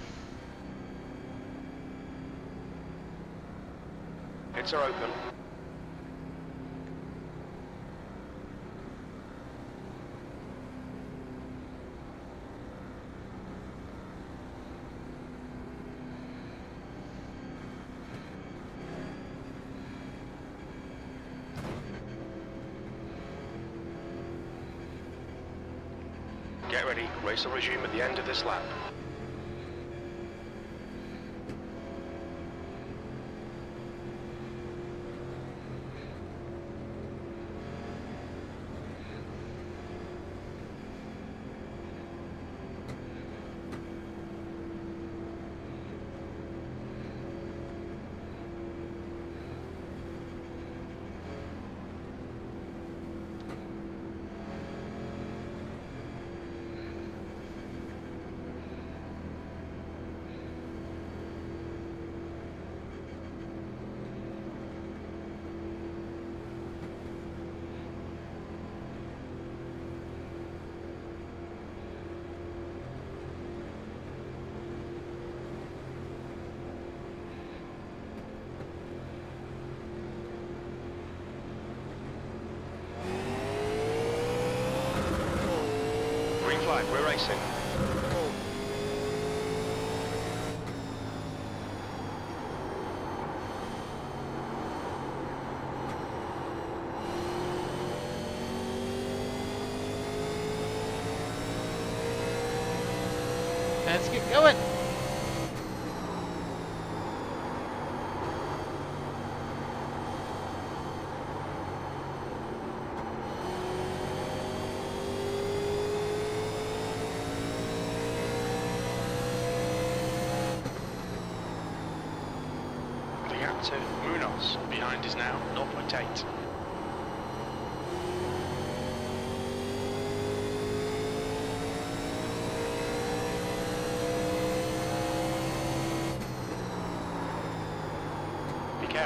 Are open. Get ready, race will resume at the end of this lap. go it Going. Leander Munoz behind is now 0.8.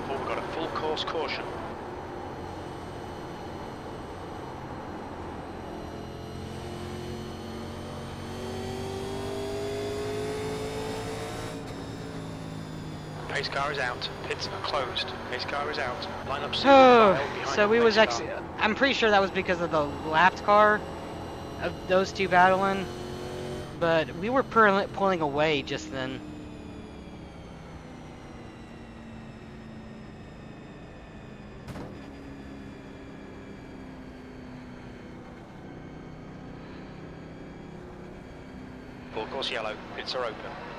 careful, we've got a full course caution. Pace car is out. Pits are closed. Pace car is out. Line up single Oh, so we was actually. I'm pretty sure that was because of the lapped car of those two battling, but we were pulling away just then. Full course Pits are open.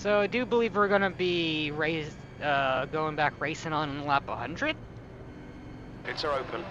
So I do believe we're gonna be race, uh, going back racing on lap 100. Pits are open.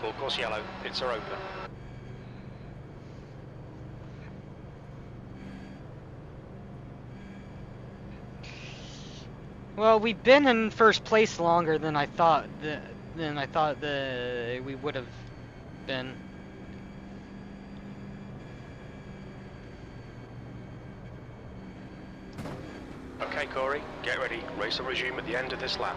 Full course yellow. Pits are open. Well, we've been in first place longer than I thought the, than I thought the we would have been. Okay, Corey, get ready. Race will resume at the end of this lap.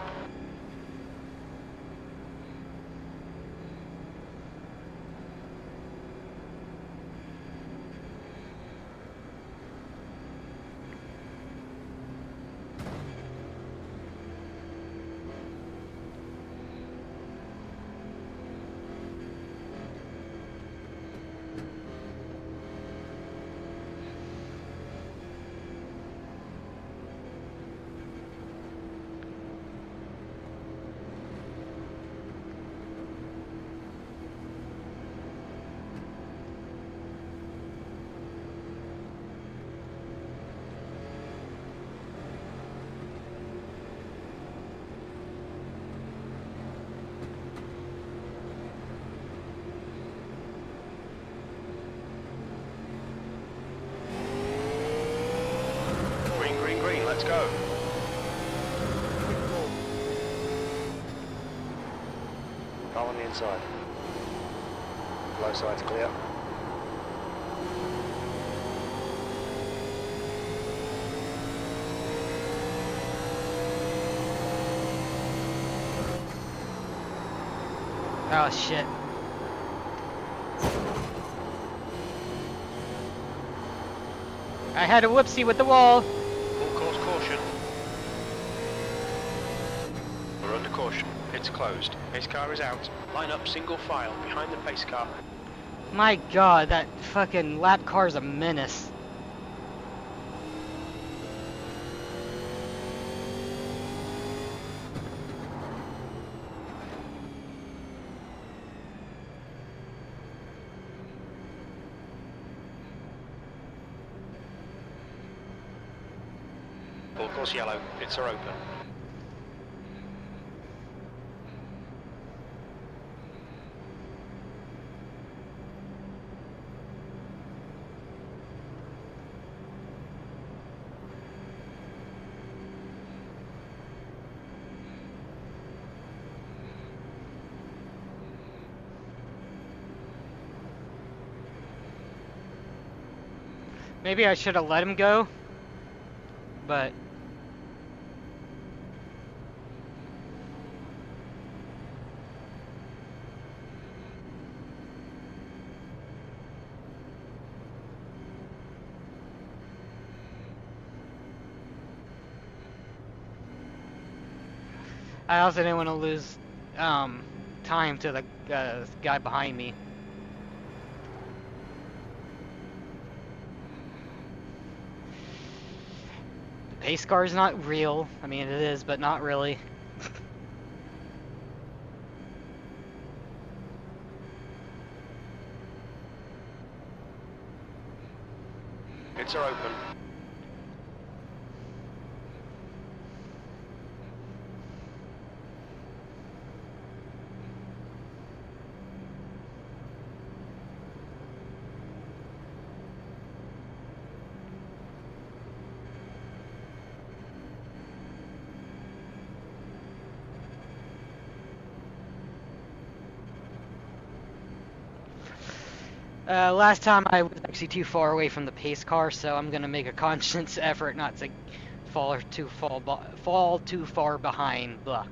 Let's go. Roll on the inside. Low side's clear. Oh shit. I had a whoopsie with the wall. Closed. Pace car is out. Line up single file behind the pace car. My god, that fucking lap car's a menace. Full course yellow. Pits are open. Maybe I should have let him go. But I also didn't want to lose um, time to the uh, guy behind me. Pace car is not real. I mean, it is, but not really. Last time I was actually too far away from the pace car, so I'm gonna make a conscious effort not to fall too fall fall too far behind. Blah.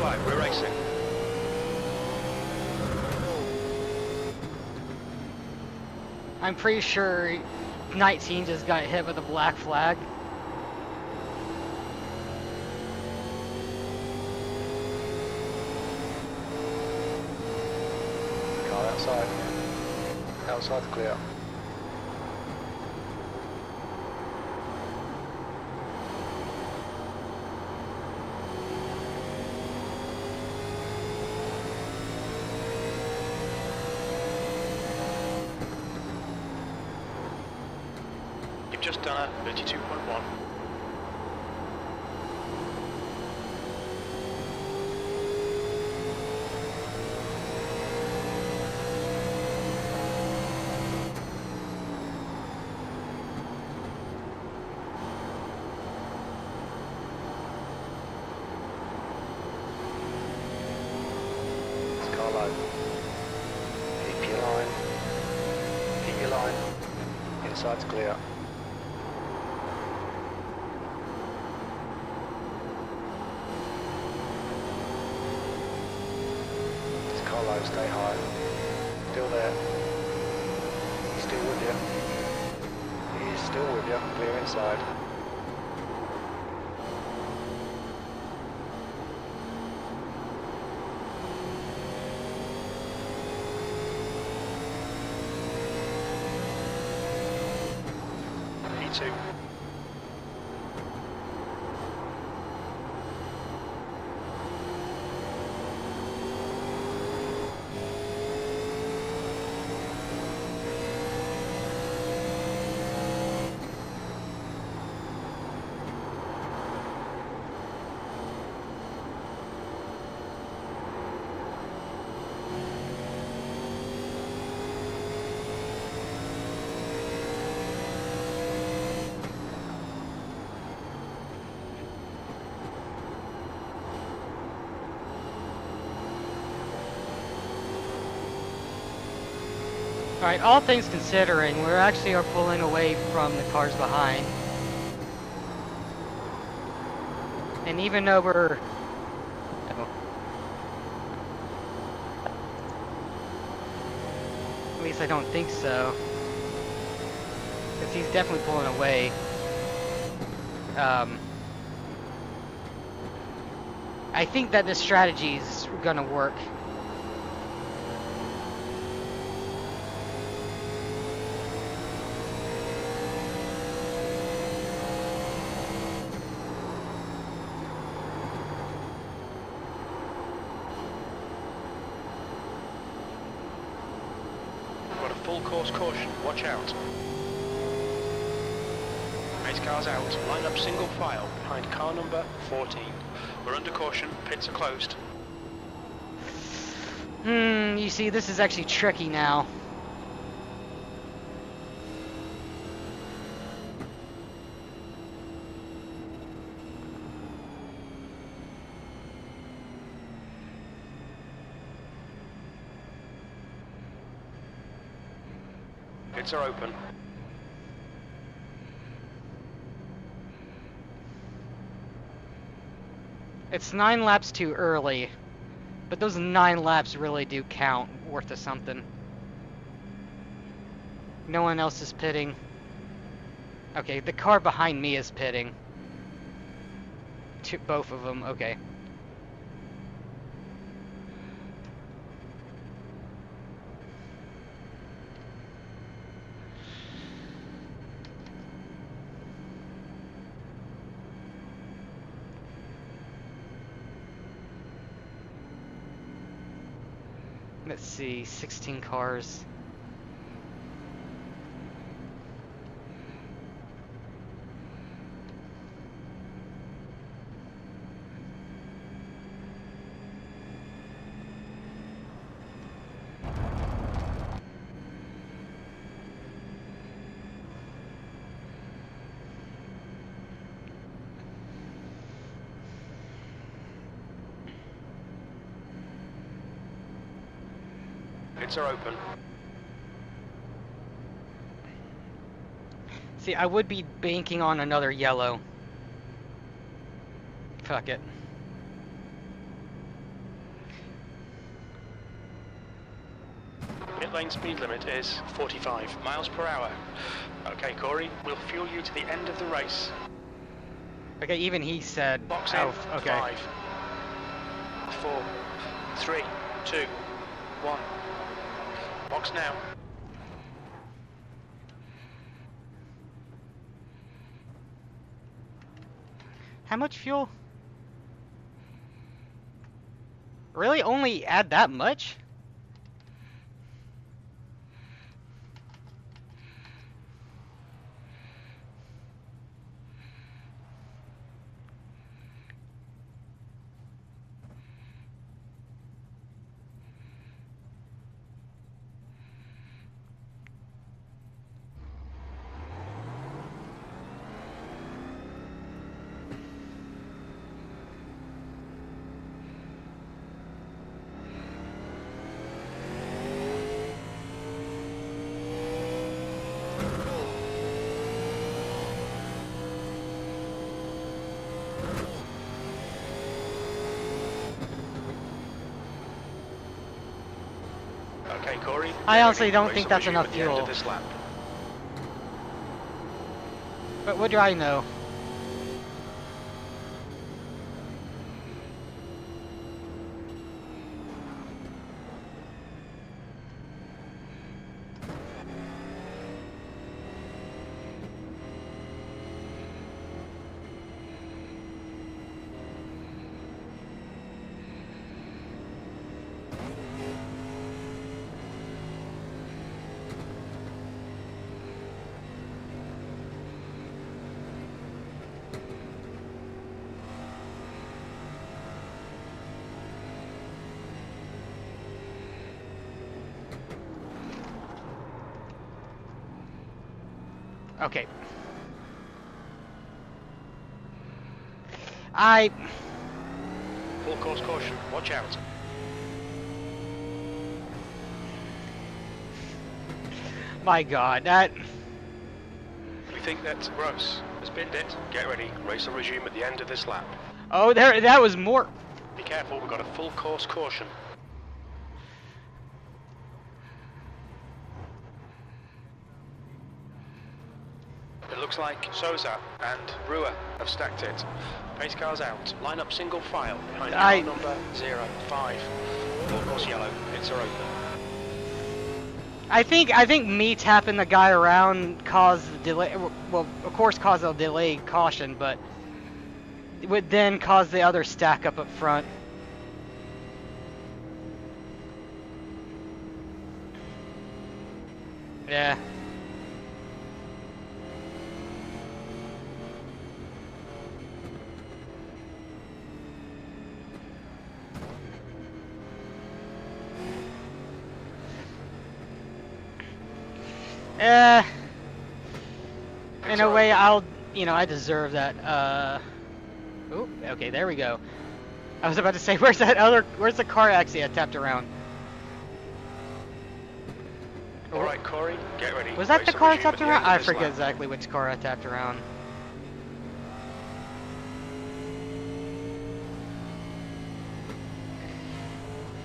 we're racing. I'm pretty sure 19 just got hit with a black flag. Car outside. Outside clear. All things considering, we actually are pulling away from the cars behind. And even though we're... oh. At least I don't think so. Because he's definitely pulling away. Um, I think that this strategy is gonna work. Got a full course caution, watch out. Race cars out, line up single file behind car number 14. We're under caution, pits are closed. Hmm, you see, this is actually tricky now. Pits are open. It's nine laps too early, but those nine laps really do count, worth of something. No one else is pitting. Okay, the car behind me is pitting. Two, both of them, okay. Let's see, 16 cars. Pits are open. See, I would be banking on another yellow. Fuck it. Pit lane speed limit is 45 miles per hour. Okay, Corey, we'll fuel you to the end of the race. Okay, even he said. Box oh, in. oh, okay. Five, four, three, two, one. Box now. How much fuel? Really? Only add that much? I honestly don't think that's enough at the end fuel. But what do I know? Okay. I Full course caution. Watch out. my god, that We think that's Gross has binned it. Get ready. Race will resume at the end of this lap. Oh, there that was more Be careful, we've got a full course caution. It looks like Sosa and Rua have stacked it. Pace cars out. Line up single file behind car number zero five. Full course yellow. Are open. I think I think me tapping the guy around caused the delay. Well, of course, caused a delayed caution, but it would then cause the other stack up up front. Yeah. Eh. In It's a all way, right. I'll, you know, I deserve that. Uh. Oh, okay, there we go. I was about to say, where's that other, where's the car actually I tapped around? All right, Corey, get ready. Was that the car I tapped around? I forget lap. exactly which car I tapped around.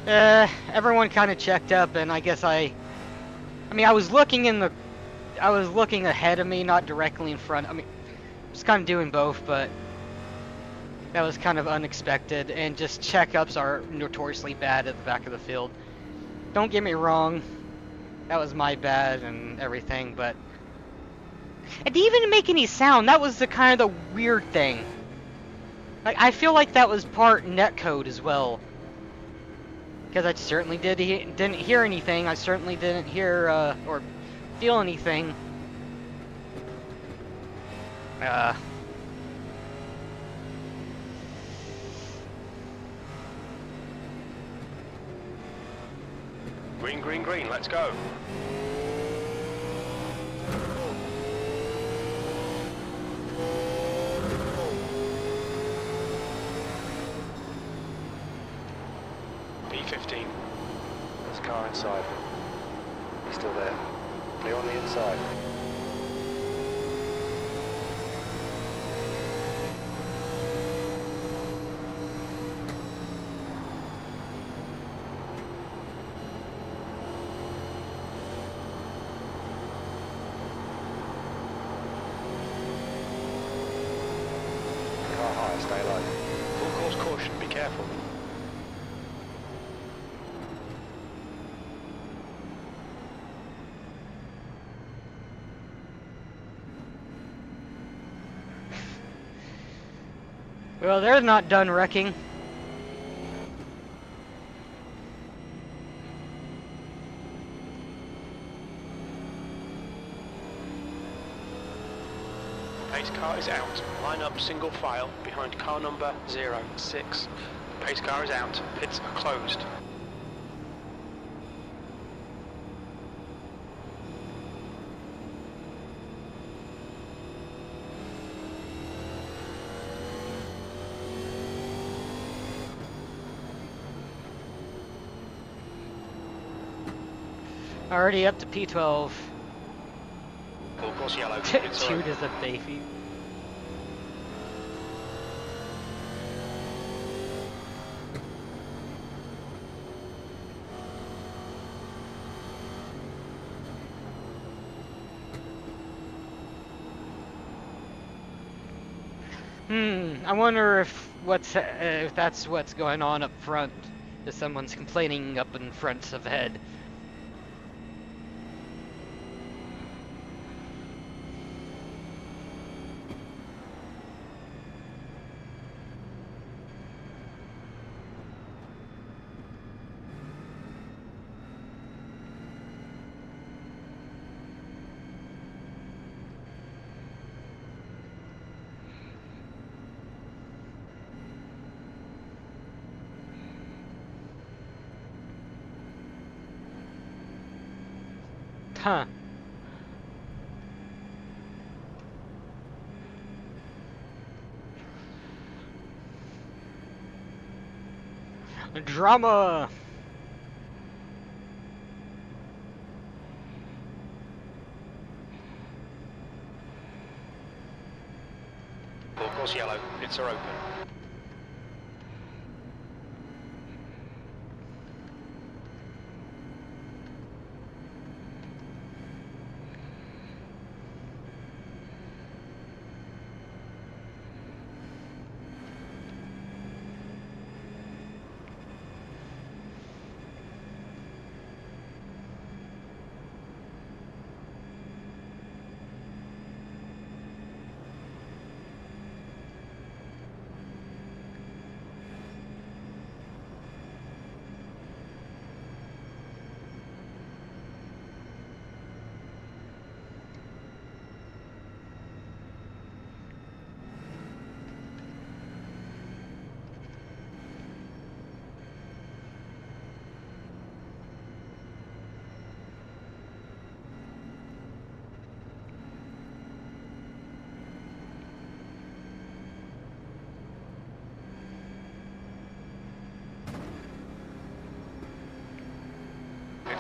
Uh, everyone kind of checked up, and I guess I, I mean, I was looking in the, I was looking ahead of me, not directly in front. I mean, was kind of doing both, but that was kind of unexpected. And just checkups are notoriously bad at the back of the field. Don't get me wrong, that was my bad and everything, but it didn't even make any sound. That was the kind of the weird thing. Like I feel like that was part netcode as well. Because I certainly did he- didn't hear anything. I certainly didn't hear uh, or feel anything. Uh. Green, green, green, let's go. P15. There's a car inside. He's still there. Clear on the inside. Car higher, stay low. Full course caution, be careful. Well, they're not done wrecking. Pace car is out. Line up single file behind car number 06. Pace car is out. Pits are closed. already up to P12. Full course yellow. Dude is a baby. Hmm, I wonder if what's uh, if that's what's going on up front. If someone's complaining up in front of head. Drama. Full course yellow. Pits are open.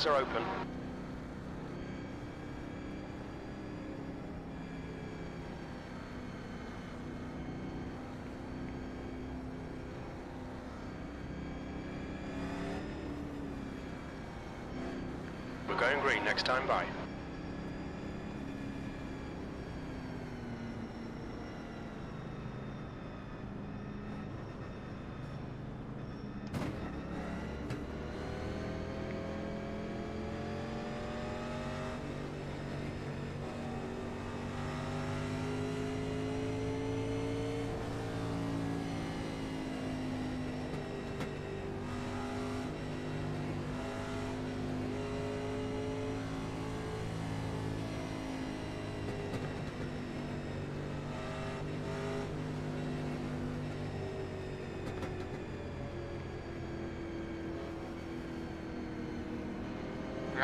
Are open. We're going green next time by.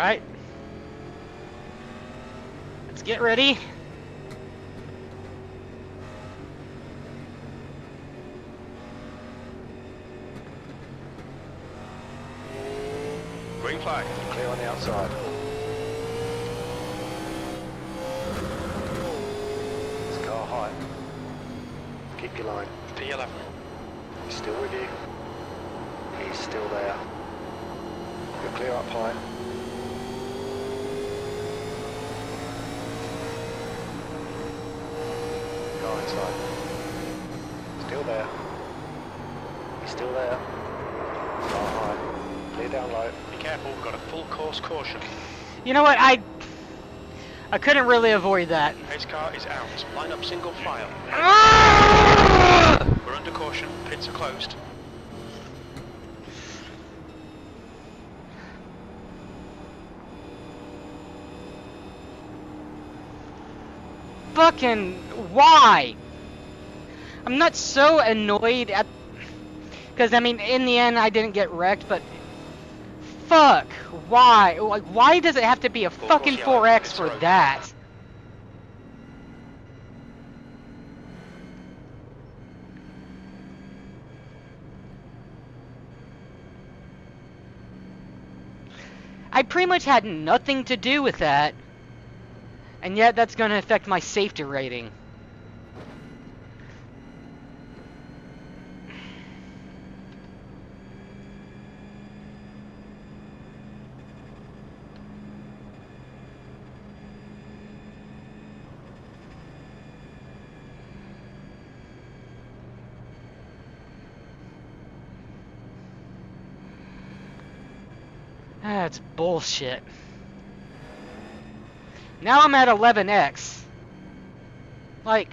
Right. Let's get ready. Green flag. Clear on the outside. This car high. Keep your line. P11. He's still with you. He's still there. You're clear up high. Car inside. Still there. He's still there. Car high. Clear down low. Be careful, we've got a full course caution. You know what? I I couldn't really avoid that. Pace car is out. Line up single file. Ah! We're under caution. Pits are closed. Fucking why? I'm not so annoyed at because I mean in the end I didn't get wrecked, but fuck, why? Like why does it have to be a fucking 4x for that? I pretty much had nothing to do with that. And yet that's going to affect my safety rating. That's bullshit. Now I'm at 11x. Like,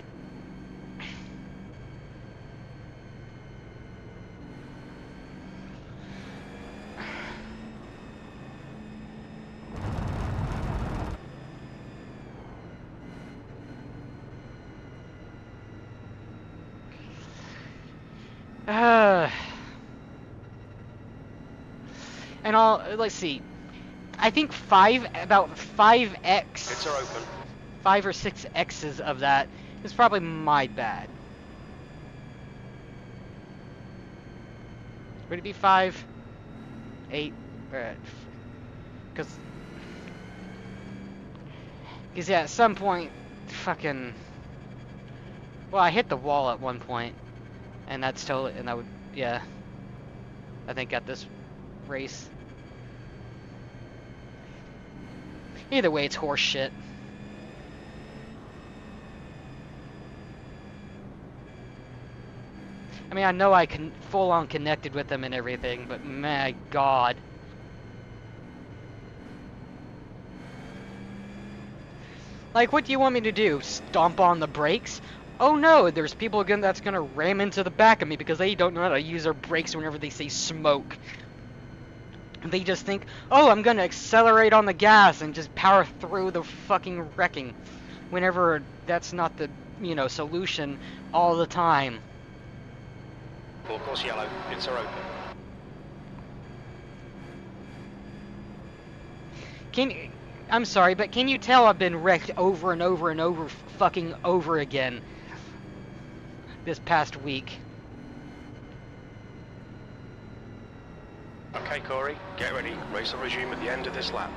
Uh, and I'll let's see. I think five about five x. Pits are open. Five or six x's of that is probably my bad. Would it be five, eight, or because because yeah, at some point, fucking. Well, I hit the wall at one point and that's totally and that would yeah I think at this race either way it's horse shit I mean I know I can full on connected with them and everything but my god Like, what do you want me to do? Stomp on the brakes? oh no, there's people again that's gonna ram into the back of me because they don't know how to use their brakes whenever they say smoke. They just think, oh, I'm gonna accelerate on the gas and just power through the fucking wrecking. Whenever that's not the, you know, solution all the time. Full course yellow, pits are open. Can I'm sorry, but can you tell I've been wrecked over and over and over fucking over again? this past week. Okay, Corey, get ready. Race will resume at the end of this lap.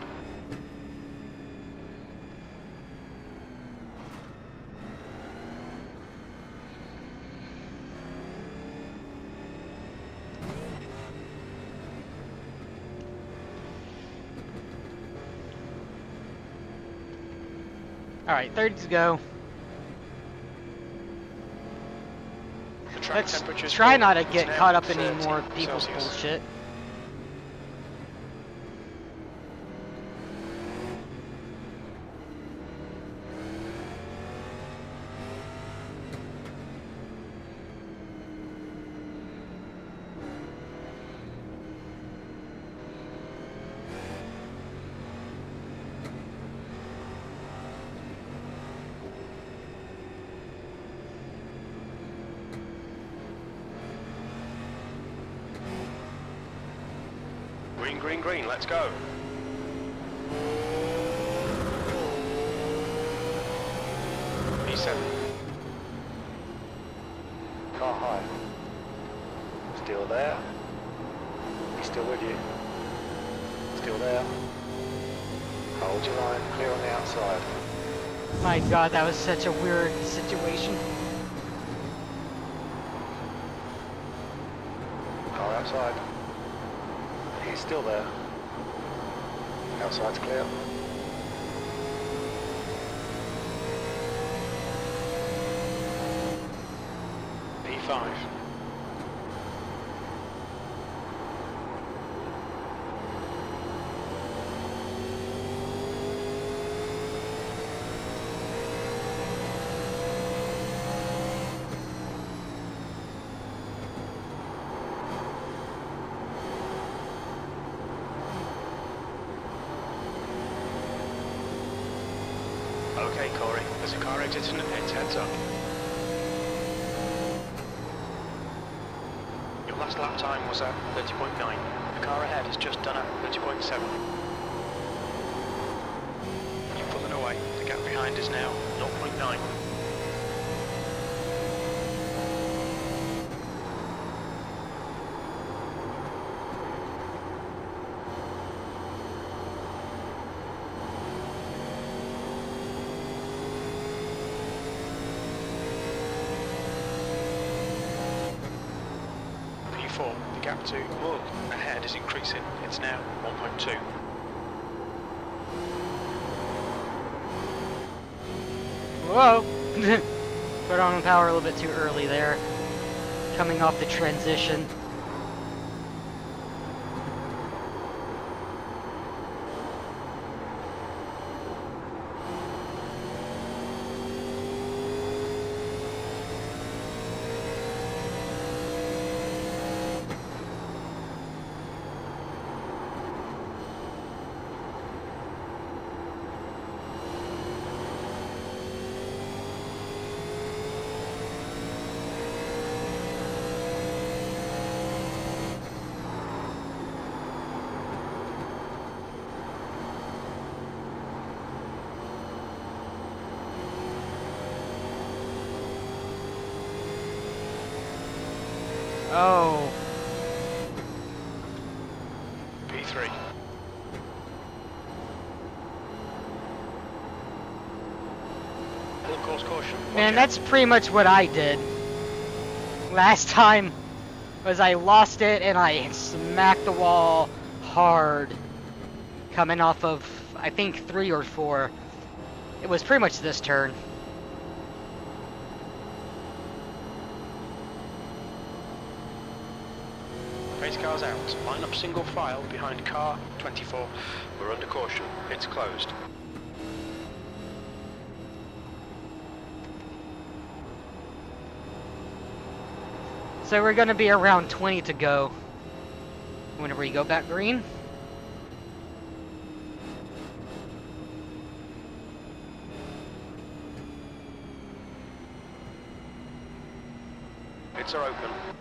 Alright, 30 to go. Let's try not to get caught up in any more people's Celsius. bullshit. green, green, let's go. P7. Car high. Still there. He's still with you. Still there. Hold your line, clear on the outside. My god, that was such a weird situation. Car outside. He's still there. Outside's clear. P5. Okay, Corey. Car the pits. Heads up. Your last lap time was at 30.9. The car ahead has just done at 30.7. You're pulling away. The gap behind is now 0.9. The gap to Wool ahead is increasing. It's now 1.2. Whoa! Put on the power a little bit too early there. Coming off the transition. Oh. P3. Full course caution. Watch Man, that's pretty much what I did. Last time was I lost it and I smacked the wall hard coming off of I think three or four. It was pretty much this turn. Race cars out. Line up single file behind car 24. We're under caution. It's closed. So we're gonna be around 20 to go whenever you go back green. Pits are open.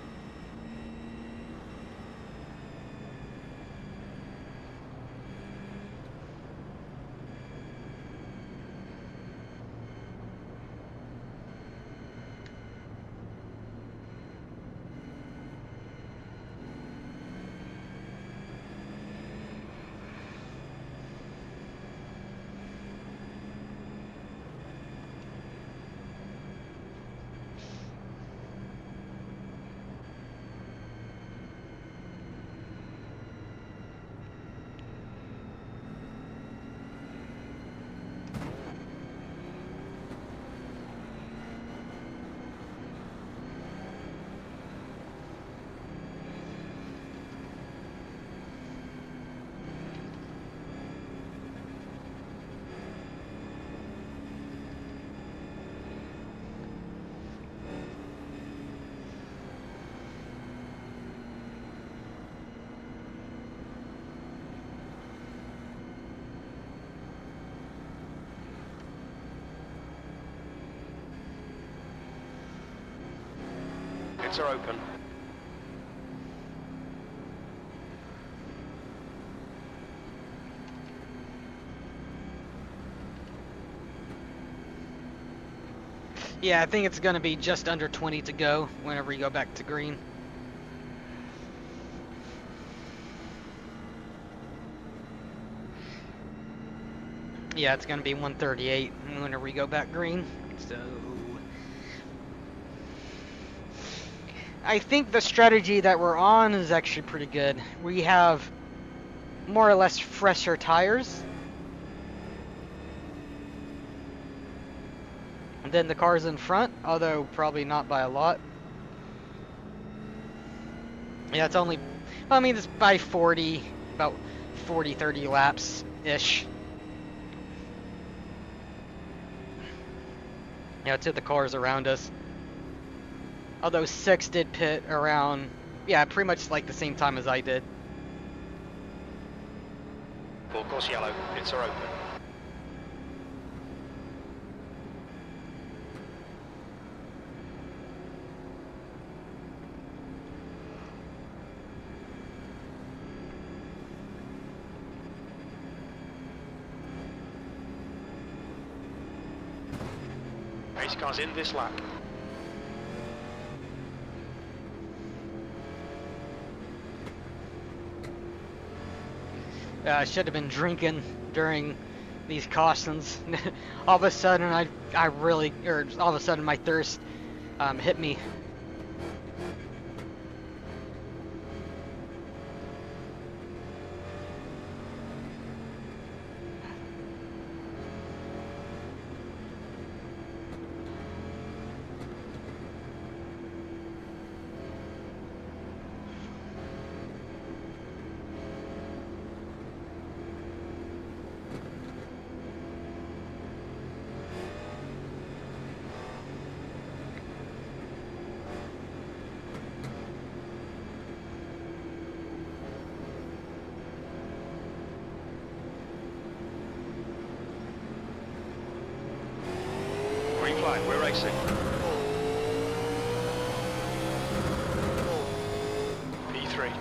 Are open. Yeah, I think it's gonna be just under 20 to go whenever we go back to green. Yeah, it's gonna be 138 whenever we go back green. So I think the strategy that we're on is actually pretty good. We have more or less fresher tires. than the cars in front, although probably not by a lot. Yeah, it's only, well, I mean, it's by 40, about 40, 30 laps-ish. Yeah, to the cars around us. Although six did pit around, yeah, pretty much like the same time as I did. Full course yellow. Pits are open. Race cars in this lap. Uh, I should have been drinking during these cautions. all of a sudden, I I really, or all of a sudden, my thirst um, hit me. Green flag, we're racing. P3.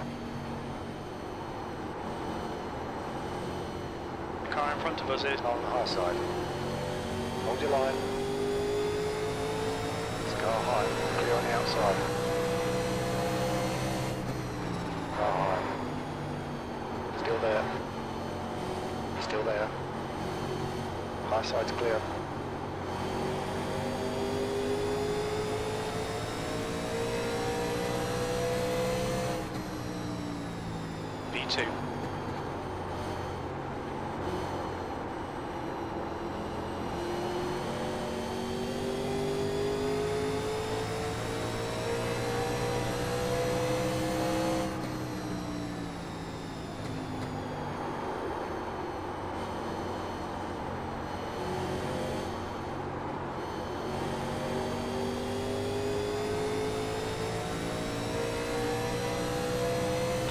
The car in front of us is On the high side. Hold your line. It's car high. Clear on the outside. there. High side's clear. B2.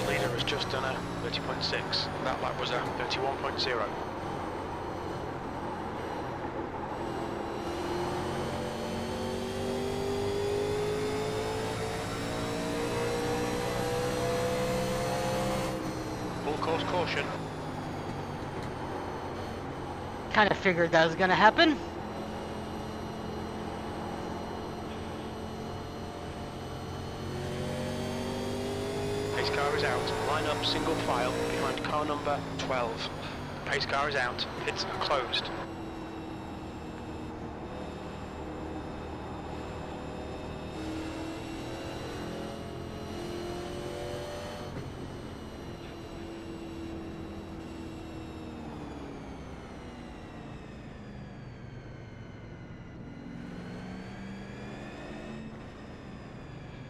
Leader has just done a 30.6. That lap was a 31.0. Full course caution. Kind of figured that was gonna happen. Pace car is out. Line up single file behind car number 12. Pace car is out. Pits are closed.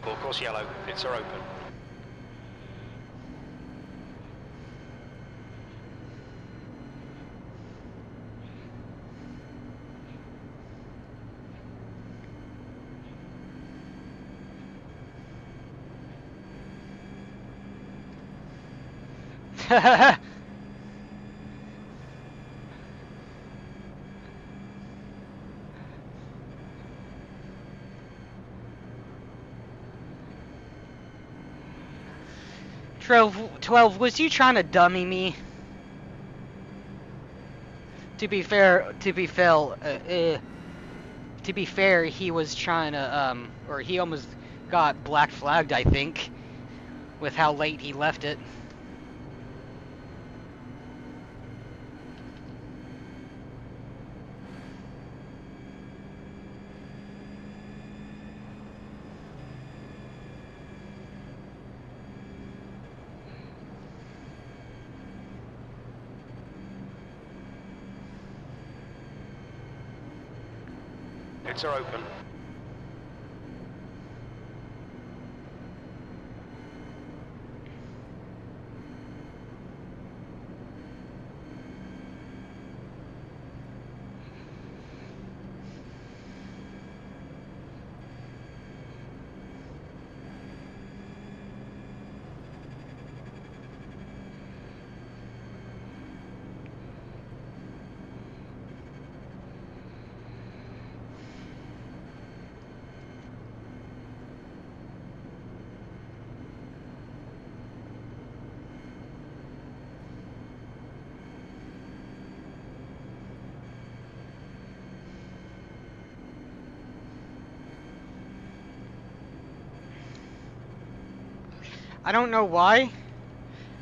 Full course yellow. Pits are open. Twelve, 12, was you trying to dummy me? To be fair, to be fair, uh, uh, to be fair, he was trying to, um, or he almost got black flagged, I think, with how late he left it. Pits are open. I don't know why,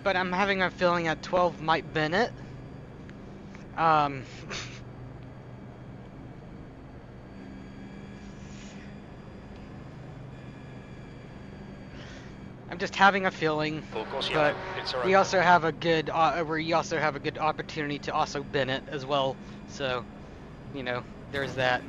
but I'm having a feeling that 12 might been it. Um, I'm just having a feeling, course but yellow. Pits are open. we also have a good, uh, we also have a good opportunity to also bin it as well. So, you know, there's that.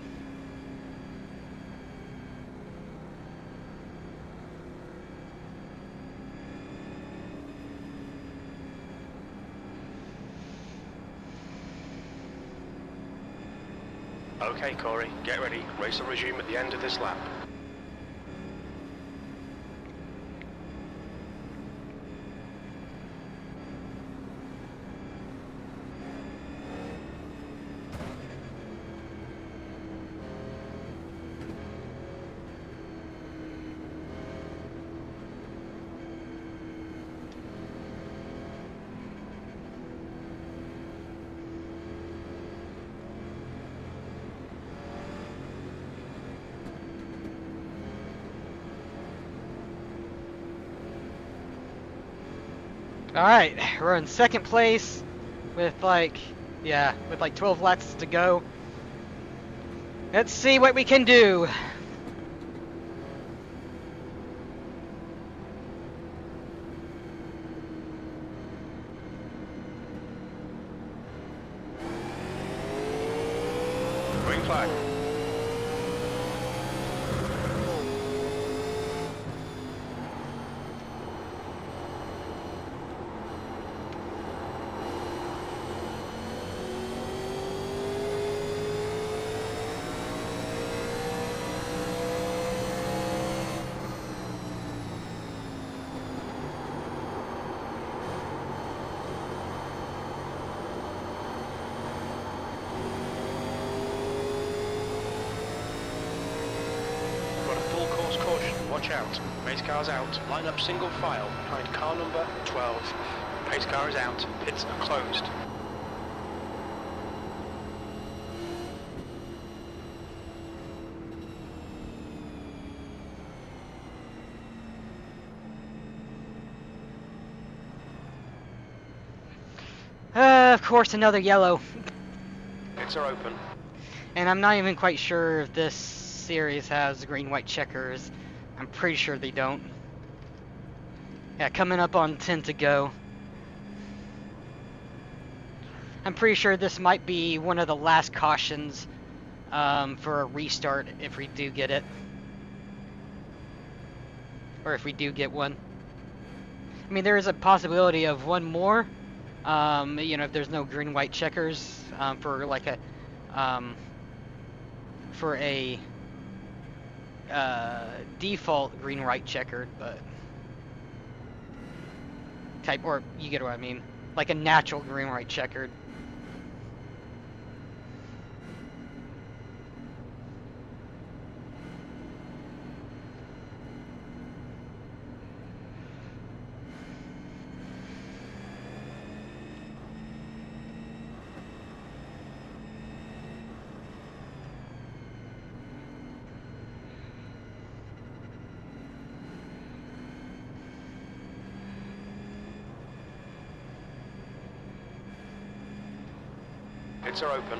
Okay, Corey, get ready. Race will resume at the end of this lap. All right, we're in second place with like Yeah, with like 12 laps to go. Let's see what we can do. Green flag. Got a full course caution. Watch out. Race car's out. Line up single file behind car number 12. Pace car is out. Pits are closed. Uh, of course, another yellow. Pits are open. And I'm not even quite sure if this series has green white checkers. I'm pretty sure they don't. Yeah, coming up on 10 to go. I'm pretty sure this might be one of the last cautions um, for a restart if we do get it. Or if we do get one. I mean, there is a possibility of one more. Um, you know, if there's no green white checkers um, for like a um, for a uh, default green white checkered, but type or you get what I mean, like a natural green white checkered. Pits are open.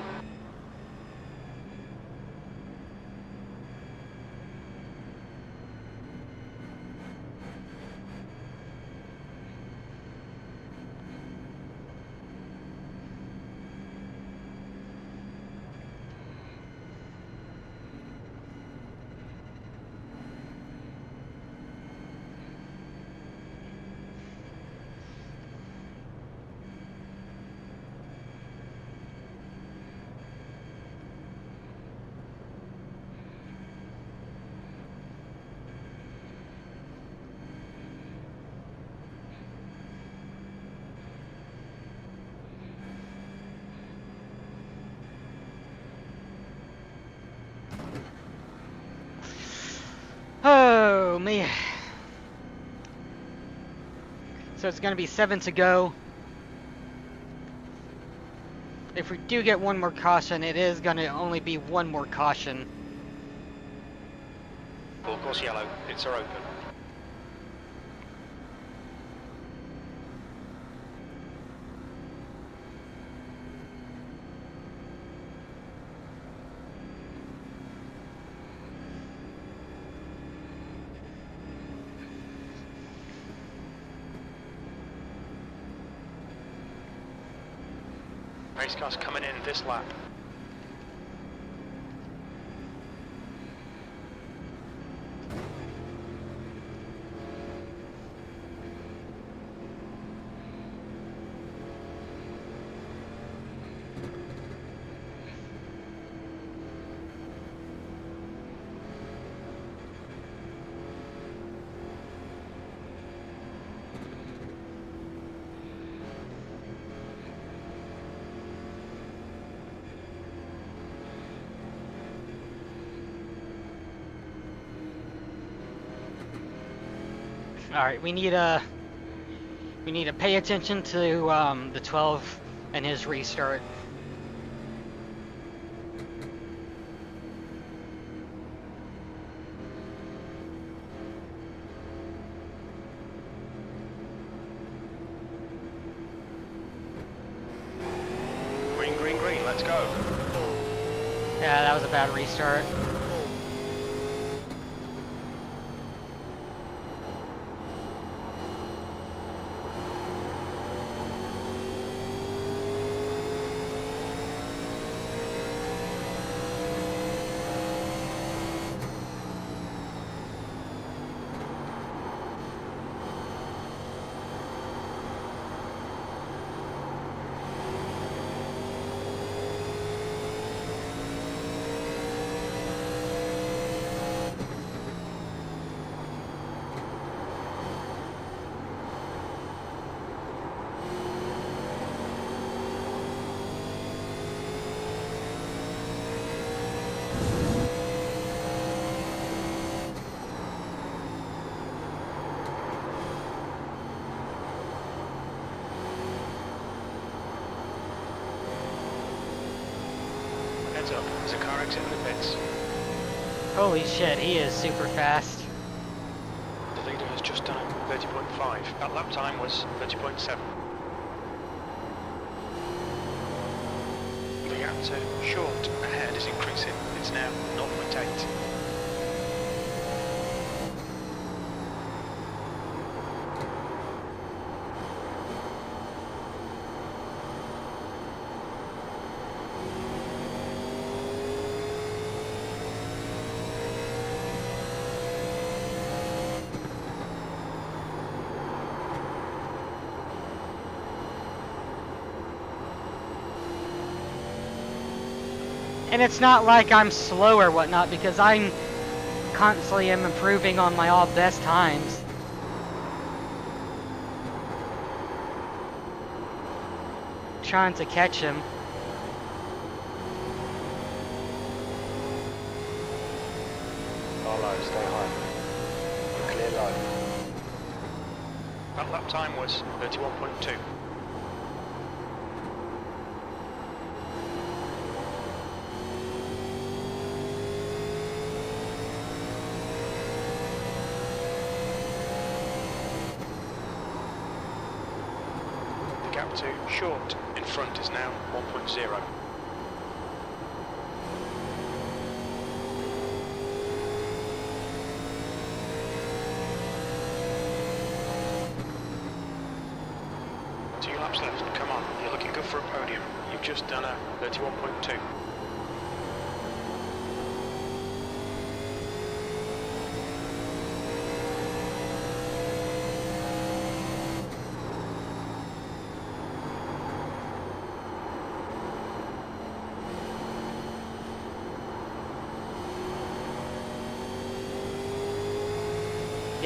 Oh man. It's gonna be seven to go. If we do get one more caution, it is gonna only be one more caution. Full course yellow. Pits are open. Race car's coming this lap. All right, we need a we need to pay attention to um, the 12 and his restart. Green green, green. Let's go. Yeah, that was a bad restart. Heads up, there's a car exiting the pits. Holy shit, he is super fast. The leader has just done 30.5. That lap time was 30.7. The gap to short ahead is increasing. It's now 0.8. And it's not like I'm slow or whatnot because I'm constantly am improving on my all best times. Trying to catch him. Low, stay high. Clear low. That lap time was 31.2. The gap to short in now 1.0. Two laps left. Come on, you're looking good for a podium. You've just done a 31.2.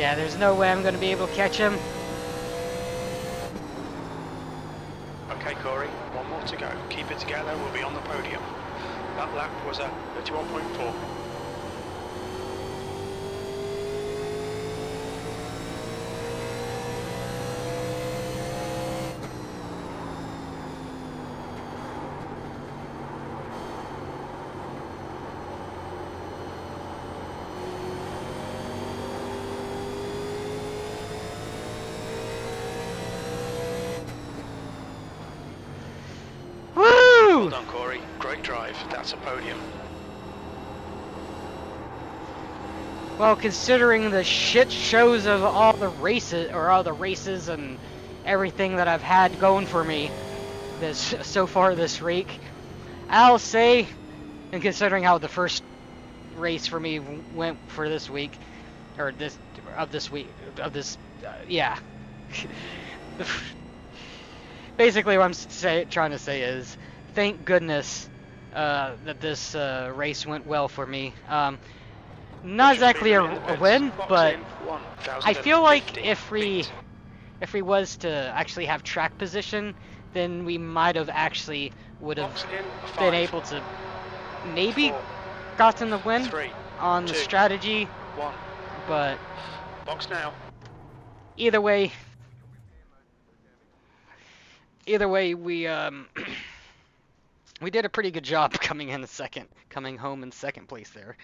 Yeah, there's no way I'm going to be able to catch him. Okay, Corey, one more to go. Keep it together, we'll be on the podium. That lap was a 31.4. Well Woo! done, Corey. Great drive. That's a podium. Well, considering the shit shows of all the races, or all the races and everything that I've had going for me this so far this week, I'll say, and considering how the first race for me went for this week, or this of this week of this, uh, yeah. Basically, what I'm say, trying to say is, thank goodness uh, that this uh, race went well for me. Um, not exactly a, a win, but I feel like if we if we was to actually have track position, then we might have actually would have been able to maybe gotten the win Three, on the strategy, one. but Box now. either way either way we um we did a pretty good job coming in second, coming home in second place there.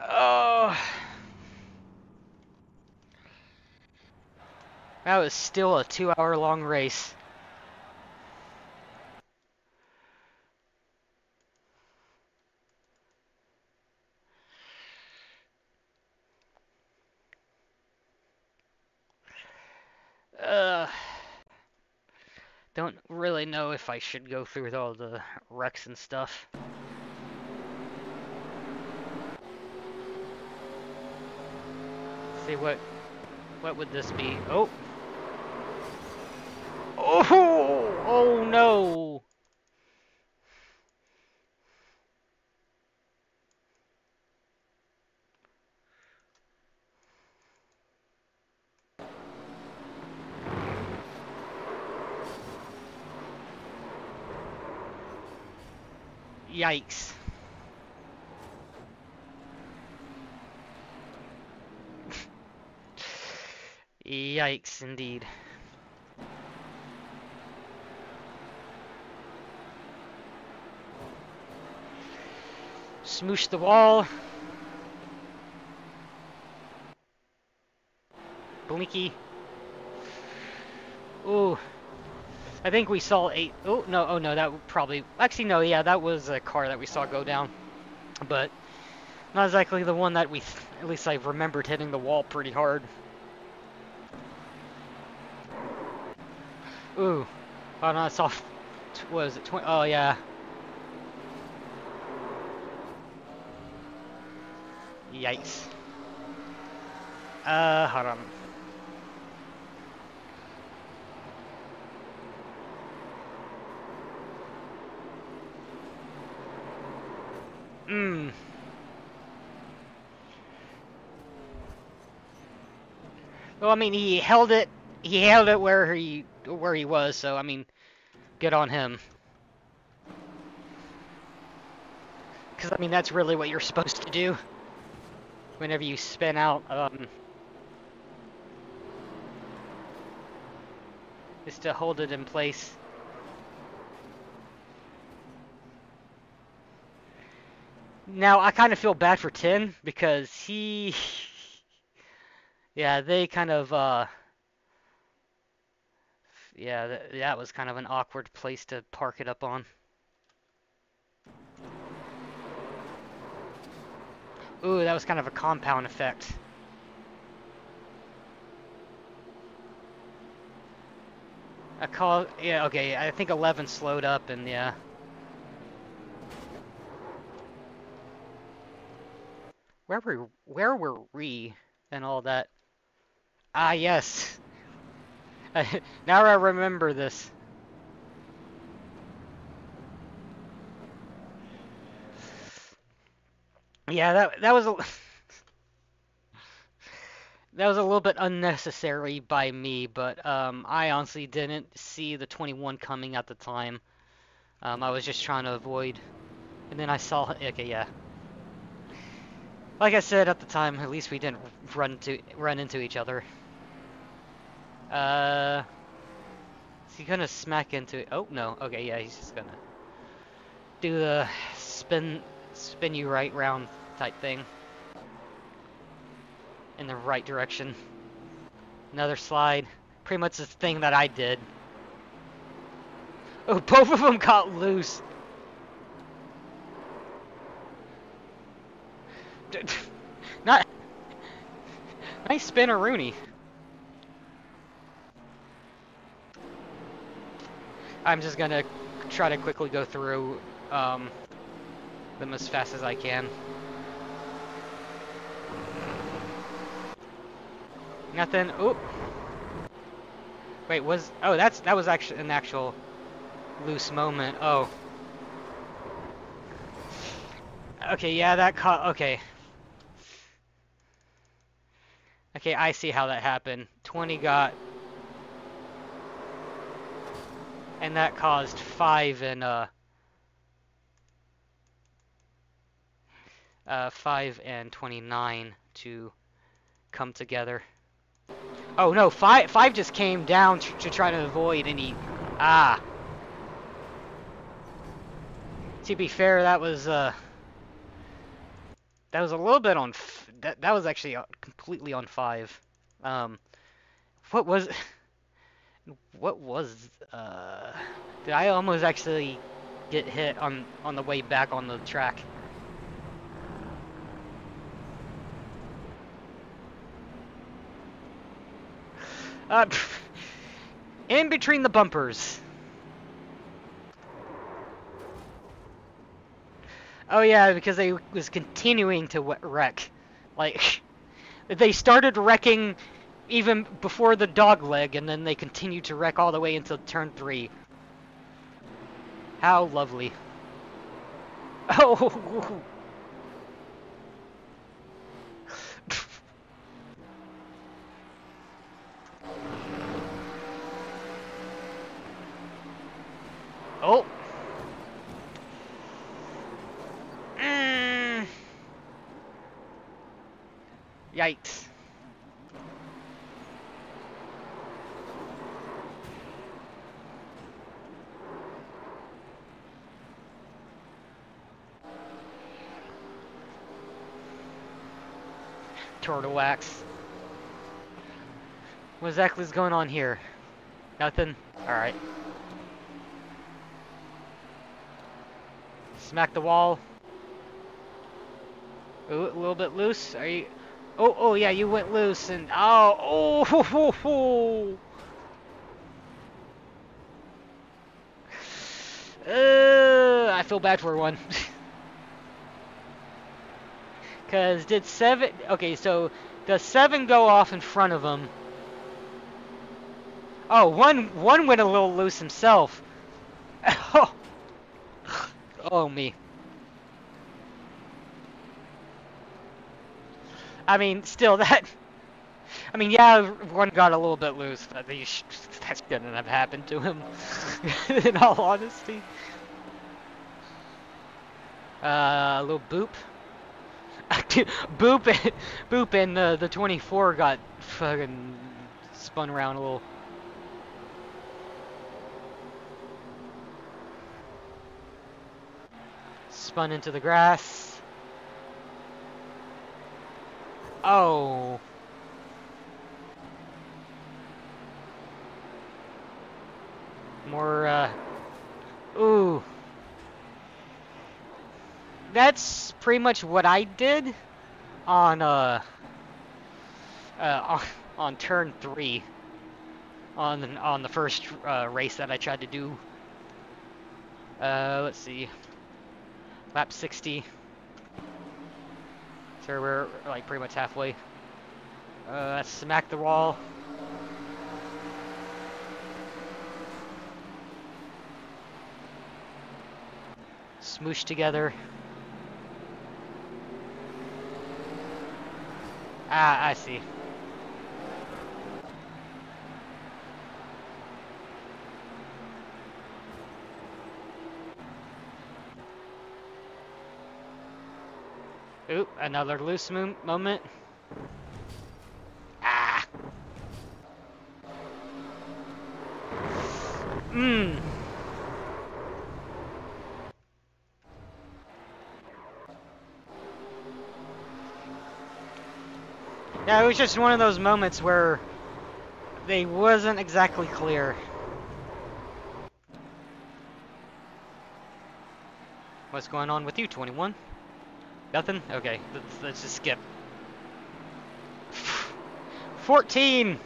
Oh. That was still a two hour long race. Ugh don't really know if I should go through with all the wrecks and stuff. See what what would this be? Oh. Oh, oh no. Yikes. Yikes, indeed. Smoosh the wall. Blinky. Ooh. I think we saw eight. Oh, no, oh no, that probably. Actually, no, yeah, that was a car that we saw go down. But not exactly the one that we. At least I remembered hitting the wall pretty hard. Ooh. Oh no, I saw. Was it? 20, oh yeah. Yikes. Uh, hold on. Mmm. Well, I mean, he held it. He held it where he where he was. So, I mean, good on him. Because I mean, that's really what you're supposed to do. Whenever you spin out, um, is to hold it in place. Now, I kind of feel bad for Tin because he... yeah, they kind of, uh... Yeah, th that was kind of an awkward place to park it up on. Ooh, that was kind of a compound effect. I call, yeah, okay, I think 11 slowed up and yeah. Where were where were we and all that? Ah, yes. now I remember this. Yeah, that that was a that was a little bit unnecessary by me, but um, I honestly didn't see the 21 coming at the time. Um, I was just trying to avoid, and then I saw. Okay, yeah. Like I said at the time, at least we didn't run to run into each other. Uh, is he gonna smack into it? Oh no. Okay, yeah, he's just gonna do the spin, spin you right round type thing in the right direction. Another slide. Pretty much the thing that I did. Oh, both of them got loose. Not nice spinner Rooney. I'm just gonna try to quickly go through um, them as fast as I can. Nothing. Oop. Wait, was oh that's that was actually an actual loose moment. Oh. Okay, yeah, that caught. Okay. Okay, I see how that happened. 20 got... And that caused 5 and, uh... Uh, 5 and 29 to come together. Oh, no, 5, five just came down to, to try to avoid any... Ah. To be fair, that was, uh... That was a little bit on that that was actually uh, completely on five. Um, what was what was uh? Did I almost actually get hit on on the way back on the track? Uh, In between the bumpers. Oh yeah, because they was continuing to wreck. Like, they started wrecking even before the dog leg, and then they continued to wreck all the way until turn three. How lovely. Oh! oh! Mm. Yikes. Turtle wax. What exactly is going on here? Nothing? Alright. Smack the wall. Ooh, a little bit loose. Are you? Oh, oh yeah, you went loose and oh, oh, ho, ho, ho. Uh, I feel bad for one. Cause did seven? Okay, so does seven go off in front of him? Oh, one one went a little loose himself. Oh, oh me. I mean, still that. I mean, yeah, one got a little bit loose, but these that shouldn't have happened to him. in all honesty. Uh, a little boop. boop, and, boop, and uh, the 24 got fucking spun around a little. Spun into the grass. Oh. More, uh... Ooh. That's pretty much what I did on, uh... Uh, on, turn three. On, on the first uh, race that I tried to do. Uh, let's see. Lap 60. We're like pretty much halfway. Uh, smack the wall. Smoosh together. Ah, I see. Oop, another loose mo moment. Ah! Mmm. Yeah, it was just one of those moments where they wasn't exactly clear. What's going on with you, 21? Nothing? Okay, let's, let's just skip. 14!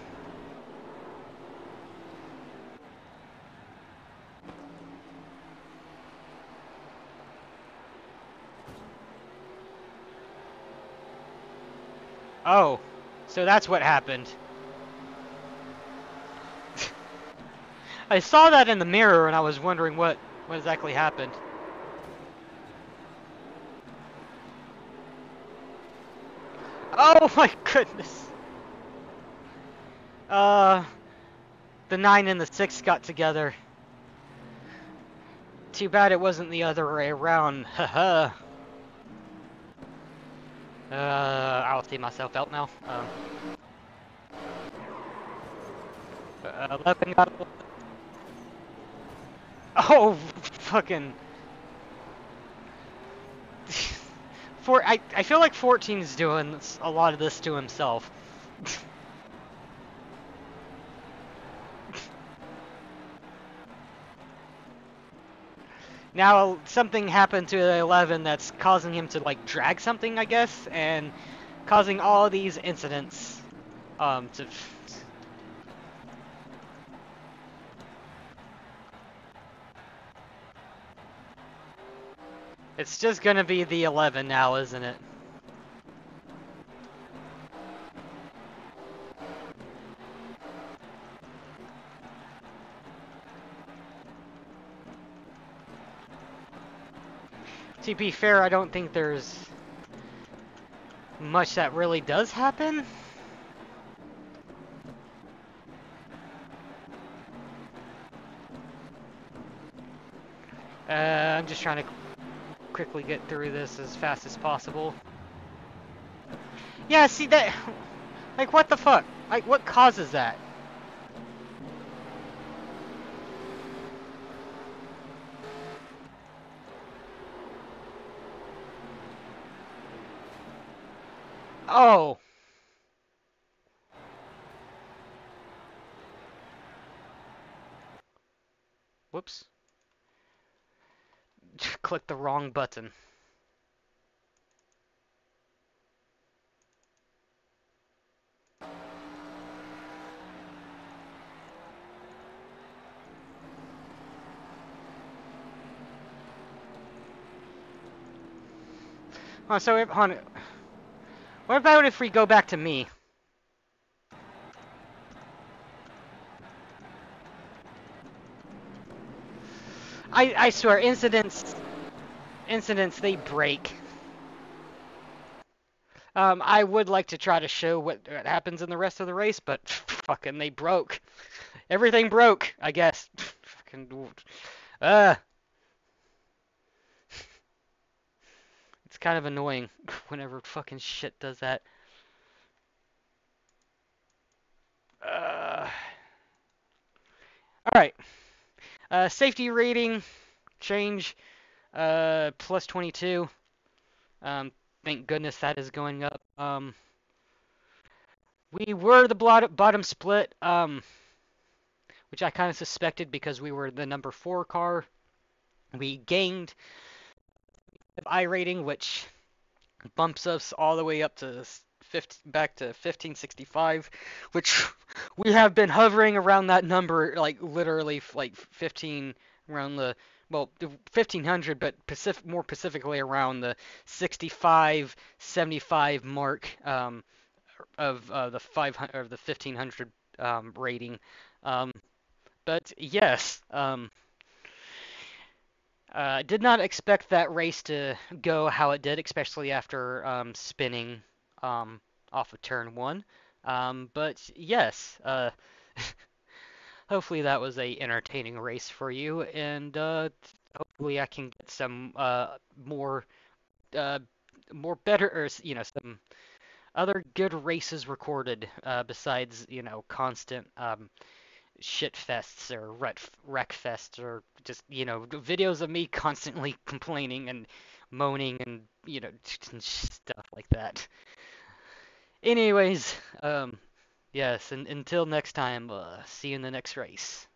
Oh, so that's what happened. I saw that in the mirror and I was wondering what, what exactly happened. Oh my goodness. Uh, the 9 and the 6 got together. Too bad it wasn't the other way around. Haha. uh, I'll see myself out now. Um, uh, 11 got Oh, fucking... For I, I feel like 14 is doing a lot of this to himself. now something happened to the 11 that's causing him to like drag something, I guess, and causing all these incidents um, to It's just gonna be the 11 now, isn't it? To be fair, I don't think there's much that really does happen. Uh, I'm just trying to quickly get through this as fast as possible. Yeah, see that... Like, what the fuck? Like, what causes that? Oh! Whoops. Click the wrong button. Oh, so if, what about if we go back to me? I I swear incidents incidents they break. Um, I would like to try to show what, what happens in the rest of the race, but fucking they broke. Everything broke, I guess. fucking uh It's kind of annoying whenever fucking shit does that. Uh All right. Uh, safety rating change uh, plus 22. Um, thank goodness that is going up. Um, we were the bottom split, um, which I kind of suspected because we were the number four car. We gained iRating, which bumps us all the way up to 50, back to 1565, which we have been hovering around that number, like literally like 15 around the well 1500, but Pacific, more specifically around the 65, 75 mark um, of uh, the 500 of the 1500 um, rating. Um, but yes, um, uh, did not expect that race to go how it did, especially after um, spinning um, off of turn one. Um, but yes, uh, hopefully that was a entertaining race for you, and uh, hopefully I can get some uh, more, uh, more better, or you know, some other good races recorded uh, besides you know constant um, shit fests or wreck, wreck fests or just you know videos of me constantly complaining and moaning and you know stuff like that. Anyways, um, yes, and until next time, uh, see you in the next race.